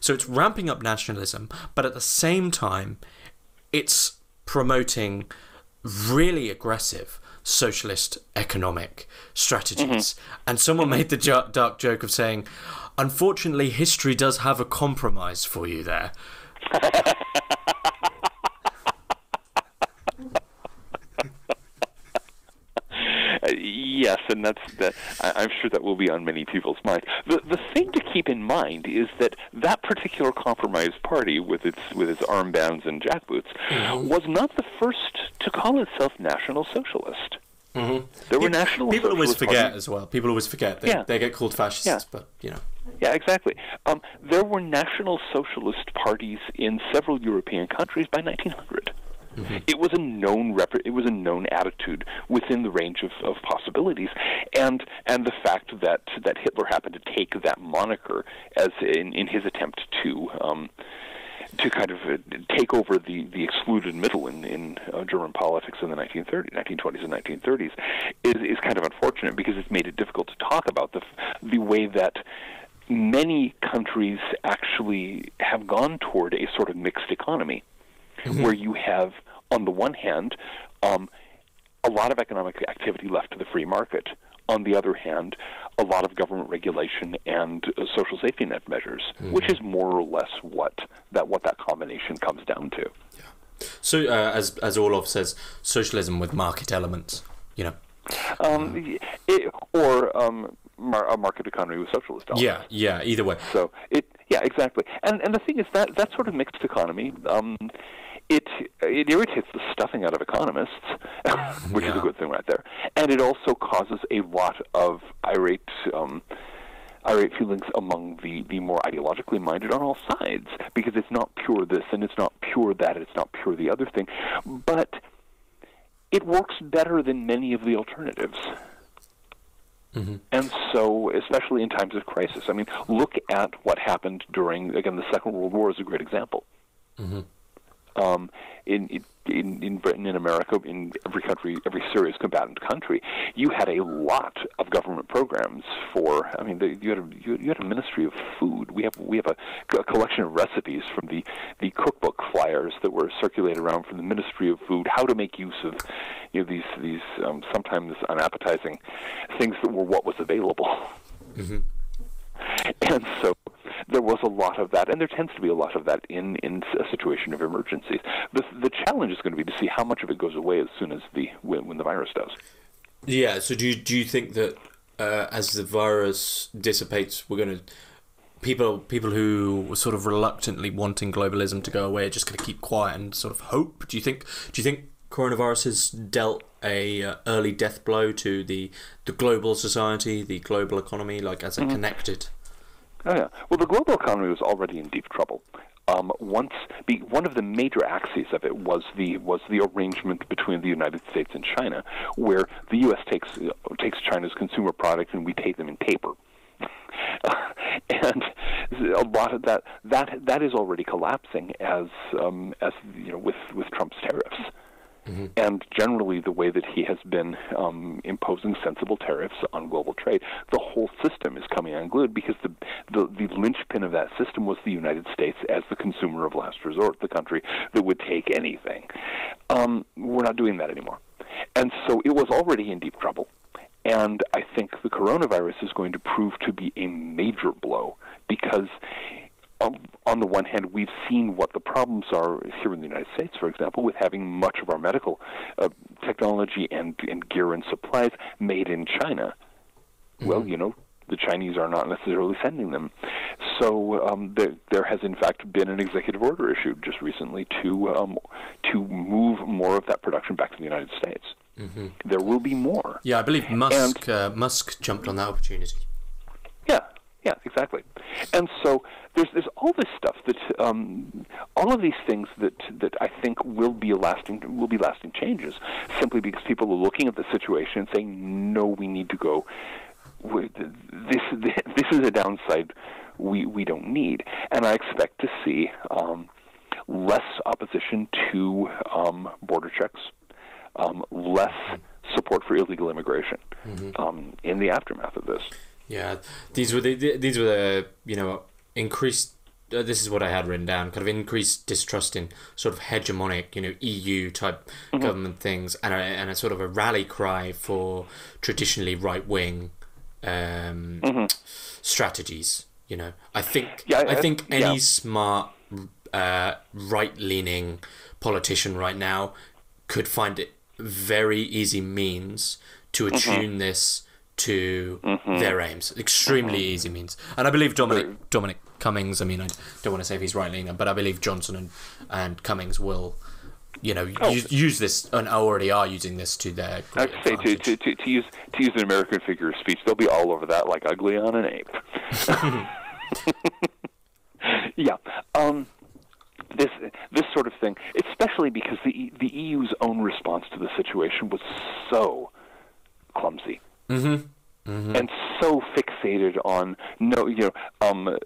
so it's ramping up nationalism but at the same time it's promoting really aggressive socialist economic strategies mm-hmm. and someone made the dark joke of saying Unfortunately, history does have a compromise for you there. yes, and that's that. I'm sure that will be on many people's minds. The the thing to keep in mind is that that particular compromise party, with its with its armbands and jackboots, mm-hmm. was not the first to call itself National Socialist. Mm-hmm. There were yeah, national. People always forget parties. as well. People always forget. They, yeah. they get called fascists, yeah. but you know. Yeah, exactly. Um, there were national socialist parties in several European countries by 1900. Mm-hmm. It was a known rep- it was a known attitude within the range of, of possibilities, and and the fact that that Hitler happened to take that moniker as in, in his attempt to um, to kind of uh, take over the, the excluded middle in, in uh, German politics in the 1930s, 1920s and 1930s is, is kind of unfortunate because it's made it difficult to talk about the, the way that many countries actually have gone toward a sort of mixed economy mm-hmm. where you have, on the one hand, um, a lot of economic activity left to the free market. On the other hand, a lot of government regulation and uh, social safety net measures, mm-hmm. which is more or less what that what that combination comes down to. Yeah. So, uh, as as Orlov says, socialism with market elements, you know. Um, it, or um, mar- a market economy with socialist elements. Yeah, yeah. Either way. So it, yeah, exactly. And and the thing is that that sort of mixed economy. Um, it it irritates the stuffing out of economists, which yeah. is a good thing right there, and it also causes a lot of irate. Um, irate feelings among the, the more ideologically minded on all sides because it's not pure this and it's not pure that and it's not pure the other thing. But it works better than many of the alternatives. Mm-hmm. And so, especially in times of crisis, I mean, look at what happened during, again, the Second World War is a great example. Mm-hmm um, in, in in Britain, in America, in every country, every serious combatant country, you had a lot of government programs for. I mean, the, you had a you, had a Ministry of Food. We have we have a, a collection of recipes from the the cookbook flyers that were circulated around from the Ministry of Food. How to make use of you know these these um, sometimes unappetizing things that were what was available. Mm-hmm. And so there was a lot of that, and there tends to be a lot of that in, in a situation of emergencies. The, the challenge is going to be to see how much of it goes away as soon as the when, when the virus does. Yeah. So do you, do you think that uh, as the virus dissipates, we're going to people people who were sort of reluctantly wanting globalism to go away are just going to keep quiet and sort of hope? Do you think? Do you think coronavirus has dealt a uh, early death blow to the the global society, the global economy, like as a mm-hmm. connected Oh, yeah. Well, the global economy was already in deep trouble. Um, once one of the major axes of it was the was the arrangement between the United States and China, where the U.S. takes uh, takes China's consumer products and we pay them in paper. and a lot of that that that is already collapsing as um, as you know with with Trump's tariffs. Mm-hmm. And generally, the way that he has been um, imposing sensible tariffs on global trade, the whole system is coming unglued because the, the the linchpin of that system was the United States as the consumer of last resort, the country that would take anything. Um, we're not doing that anymore, and so it was already in deep trouble. And I think the coronavirus is going to prove to be a major blow because on the one hand, we've seen what the problems are here in the United States, for example, with having much of our medical uh, technology and, and gear and supplies made in China. Mm-hmm. Well, you know, the Chinese are not necessarily sending them. So um, there, there has in fact been an executive order issued just recently to um, to move more of that production back to the United States. Mm-hmm. There will be more. Yeah, I believe Musk and, uh, Musk jumped on that opportunity. Yeah, exactly. And so there's there's all this stuff that um, all of these things that that I think will be lasting will be lasting changes simply because people are looking at the situation and saying no, we need to go. This this is a downside we we don't need, and I expect to see um, less opposition to um, border checks, um, less support for illegal immigration mm-hmm. Um, in the aftermath of this. Yeah, these were the these were the you know increased. Uh, this is what I had written down. Kind of increased distrust in sort of hegemonic, you know, EU type mm-hmm. government things, and a, and a sort of a rally cry for traditionally right wing um, mm-hmm. strategies. You know, I think yeah, I, I think any yeah. smart uh, right leaning politician right now could find it very easy means to mm-hmm. attune mm-hmm. this to mm-hmm. their aims. Extremely mm-hmm. easy means. And I believe Dominic Dominic Cummings. I mean, I don't want to say if he's right leaning, but I believe Johnson and and Cummings will. You know, oh. use, use, this and already are using this to their. I'd say to, to, to, to use to use an American figure of speech, they'll be all over that like ugly on an ape. yeah. Um, this this sort of thing, especially because the the EU's own response to the situation was so clumsy. Mm-hmm. Mm-hmm. and so fixated on no, you know, um,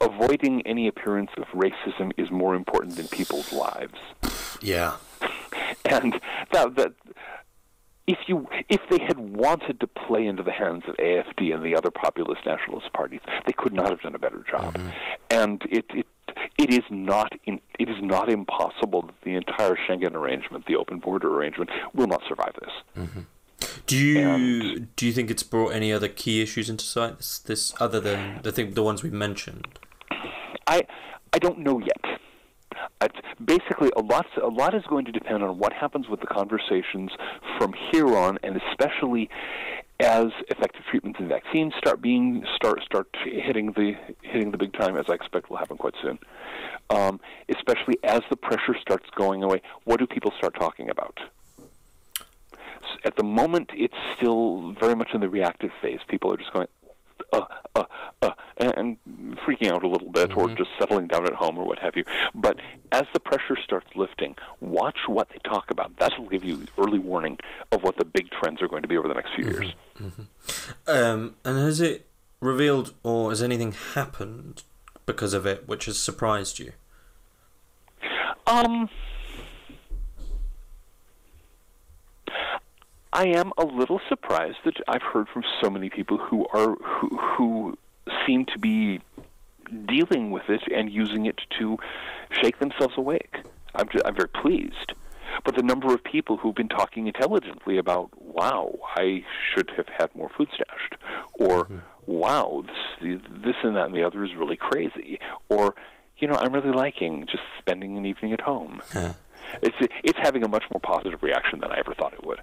avoiding any appearance of racism is more important than people's lives. Yeah, and that that if you if they had wanted to play into the hands of AFD and the other populist nationalist parties, they could not have done a better job. Mm-hmm. And it, it it is not in, it is not impossible that the entire Schengen arrangement, the open border arrangement, will not survive this. Do you and, do you think it's brought any other key issues into sight? This, this other than the thing, the ones we've mentioned. I I don't know yet. It's basically, a lot a lot is going to depend on what happens with the conversations from here on, and especially as effective treatments and vaccines start being start start hitting the hitting the big time, as I expect will happen quite soon. Um, especially as the pressure starts going away, what do people start talking about? At the moment, it's still very much in the reactive phase. People are just going, uh, uh, uh, and, freaking out a little bit, mm-hmm. or just settling down at home, or what have you. But as the pressure starts lifting, watch what they talk about. That will give you early warning of what the big trends are going to be over the next few mm-hmm. years. Mm-hmm. Um, and has it revealed, or has anything happened because of it, which has surprised you? Um. I am a little surprised that I've heard from so many people who are who, who seem to be dealing with it and using it to shake themselves awake. I'm just, I'm very pleased. But the number of people who've been talking intelligently about, wow, I should have had more food stashed, or mm-hmm. wow, this, this and that and the other is really crazy, or you know, I'm really liking just spending an evening at home. Huh. It's it's having a much more positive reaction than I ever thought it would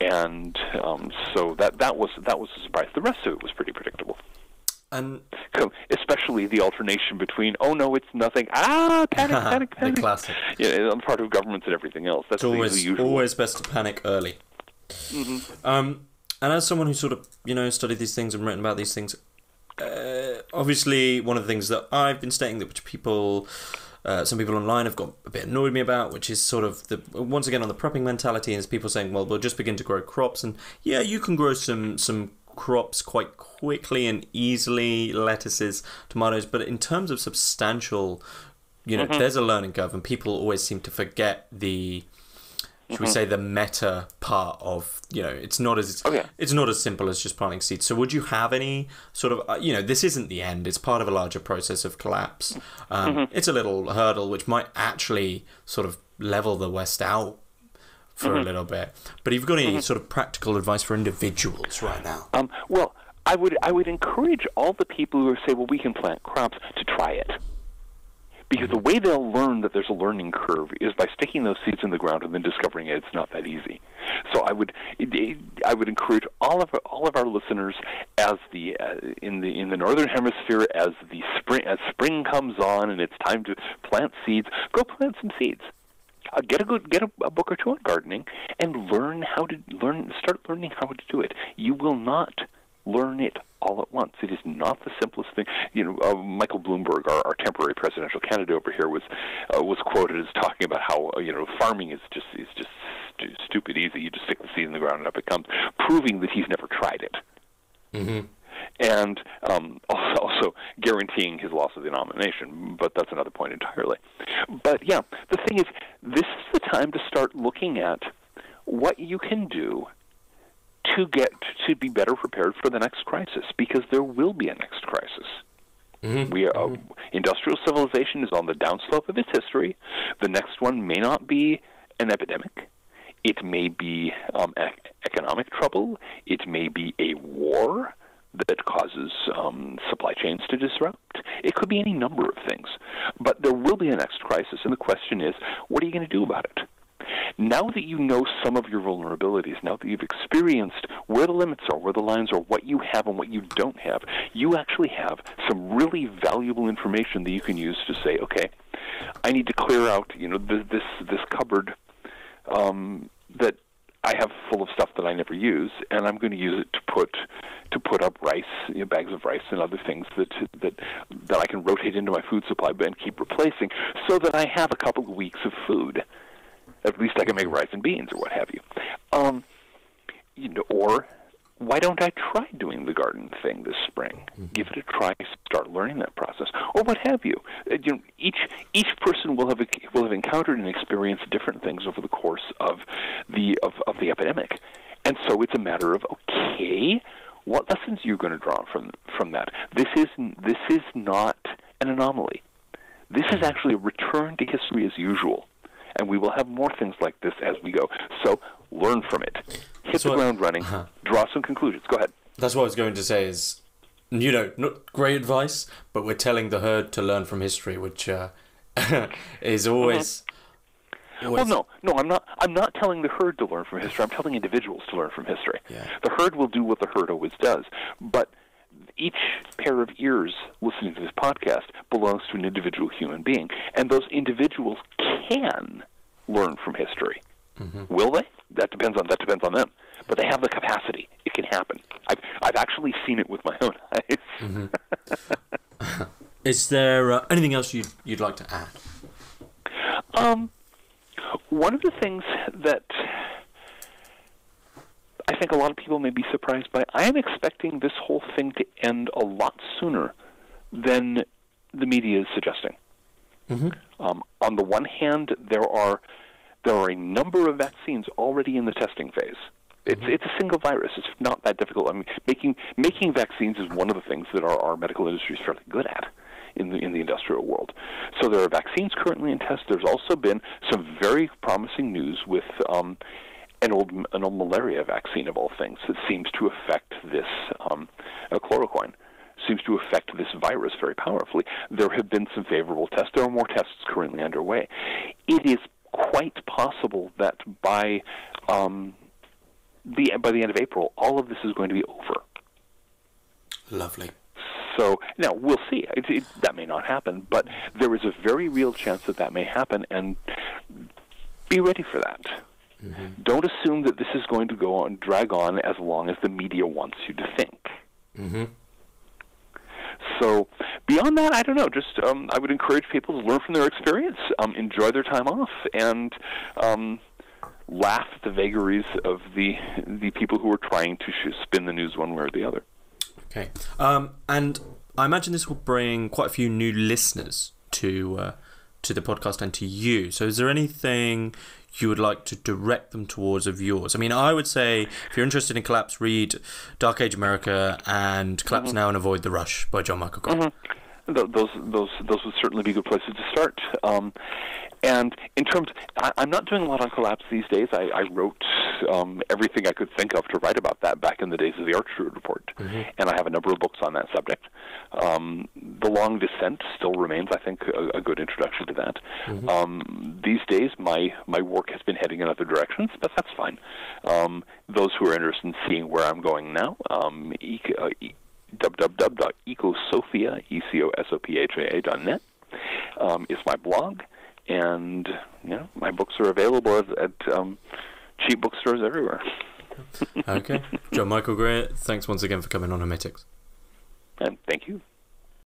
and um, so that that was that was a surprise. The rest of it was pretty predictable. And so, especially the alternation between "oh no, it's nothing," ah, panic, panic, panic, the classic. Yeah, on part of governments and everything else. That's it's always the, the usual. always best to panic early. Mm-hmm. Um, and as someone who sort of you know studied these things and written about these things, uh, obviously one of the things that I've been stating that which people uh, some people online have got a bit annoyed me about, which is sort of the once again on the prepping mentality, is people saying, "Well, we'll just begin to grow crops," and yeah, you can grow some some crops quite quickly and easily, lettuces, tomatoes, but in terms of substantial, you know, mm-hmm. there's a learning curve, and people always seem to forget the should mm-hmm. we say the meta part of you know it's not as oh, yeah. it's not as simple as just planting seeds so would you have any sort of uh, you know this isn't the end it's part of a larger process of collapse um, mm-hmm. it's a little hurdle which might actually sort of level the west out for mm-hmm. a little bit but you've got any mm-hmm. sort of practical advice for individuals right now um, well I would I would encourage all the people who say, well, we can plant crops to try it. Because the way they'll learn that there's a learning curve is by sticking those seeds in the ground and then discovering it, it's not that easy. So I would I would encourage all of all of our listeners as the uh, in the in the northern hemisphere as the spring as spring comes on and it's time to plant seeds, go plant some seeds. Uh, get a good get a, a book or two on gardening and learn how to learn start learning how to do it. You will not learn it all at once. It is not the simplest thing. You know, uh, Michael Bloomberg, our, our temporary presidential candidate over here, was uh, was quoted as talking about how uh, you know farming is just is just stu- stupid easy. You just stick the seed in the ground and up it comes, proving that he's never tried it. Mm-hmm. And um, also, also guaranteeing his loss of the nomination, but that's another point entirely. But yeah, the thing is, this is the time to start looking at what you can do to get to be better prepared for the next crisis because there will be a next crisis. Mm-hmm. We are, uh, industrial civilization is on the downslope of its history. The next one may not be an epidemic. It may be um, ec- economic trouble. It may be a war that causes um, supply chains to disrupt. It could be any number of things. But there will be a next crisis, and the question is, what are you going to do about it? Now that you know some of your vulnerabilities, now that you've experienced where the limits are, where the lines are, what you have and what you don't have, you actually have some really valuable information that you can use to say, okay, I need to clear out, you know, this this, this cupboard um, that I have full of stuff that I never use, and I'm going to use it to put to put up rice, you know, bags of rice and other things that that that I can rotate into my food supply and keep replacing, so that I have a couple of weeks of food at least I can make rice and beans or what have you. Um, you know, or why don't I try doing the garden thing this spring? Mm-hmm. Give it a try. Start learning that process, or what have you. Uh, you know, each each person will have will have encountered and experienced different things over the course of the of, of the epidemic, and so it's a matter of okay, what lessons you're you going to draw from from that? This is this is not an anomaly. This is mm-hmm. actually a return to history as usual and we will have more things like this as we go. So learn from it. Hit That's the what, ground running. Uh-huh. Draw some conclusions. Go ahead. That's what I was going to say. Is you know, not great advice, but we're telling the herd to learn from history, which uh, is always. Mm-hmm. Well, no, no, I'm not. I'm not telling the herd to learn from history. I'm telling individuals to learn from history. Yeah. The herd will do what the herd always does, but each pair of ears listening to this podcast belongs to an individual human being, and those individuals can learn from history. Mm-hmm. Will they? That depends on that depends on them. But they have the capacity. It can happen. I've I've actually seen it with my own eyes. mm-hmm. Is there uh, anything else you'd you'd like to add? Um, one of the things that I think a lot of people may be surprised by. I am expecting this whole thing to end a lot sooner than the media is suggesting. Mm-hmm. Um, on the one hand, there are there are a number of vaccines already in the testing phase. It's mm-hmm. it's a single virus. It's not that difficult. I mean, making making vaccines is one of the things that our, our medical industry is fairly good at in the in the industrial world. So there are vaccines currently in test. There's also been some very promising news with um, an old an old malaria vaccine of all things that seems to affect this um, uh, chloroquine seems to affect this virus very powerfully. There have been some favorable tests. There are more tests currently underway. It is quite possible that by um, the by the end of April, all of this is going to be over. Lovely. So now we'll see. It, it, that may not happen, but there is a very real chance that that may happen, and be ready for that. Mm-hmm. Don't assume that this is going to go on, drag on as long as the media wants you to think. Mm-hmm. So beyond that, I don't know. Just um, I would encourage people to learn from their experience, um, enjoy their time off, and um, laugh at the vagaries of the the people who are trying to sh- spin the news one way or the other. Okay, um, and I imagine this will bring quite a few new listeners to uh, to the podcast and to you. So, is there anything you would like to direct them towards of yours? I mean, I would say if you're interested in Collapse, read Dark Age America and Collapse mm-hmm. Now and Avoid the Rush by John Michael Greer. Mm-hmm. Th- those those those would certainly be good places to start. Um, and in terms, I, I'm not doing a lot on collapse these days. I, I wrote um, everything I could think of to write about that back in the days of the Archdruid Report, Mm-hmm. and I have a number of books on that subject. Um, the Long Descent still remains, I think, a, a good introduction to that. Mm-hmm. Um, these days, my my work has been heading in other directions, but that's fine. Um, those who are interested in seeing where I'm going now, um, e- uh, e- www.ecosophia, E-C-O-S-O-P-H-I-A.net um, is my blog, and you know my books are available at, at um, cheap bookstores everywhere. okay. John Michael Greer, thanks once again for coming on Hermitix. And thank you.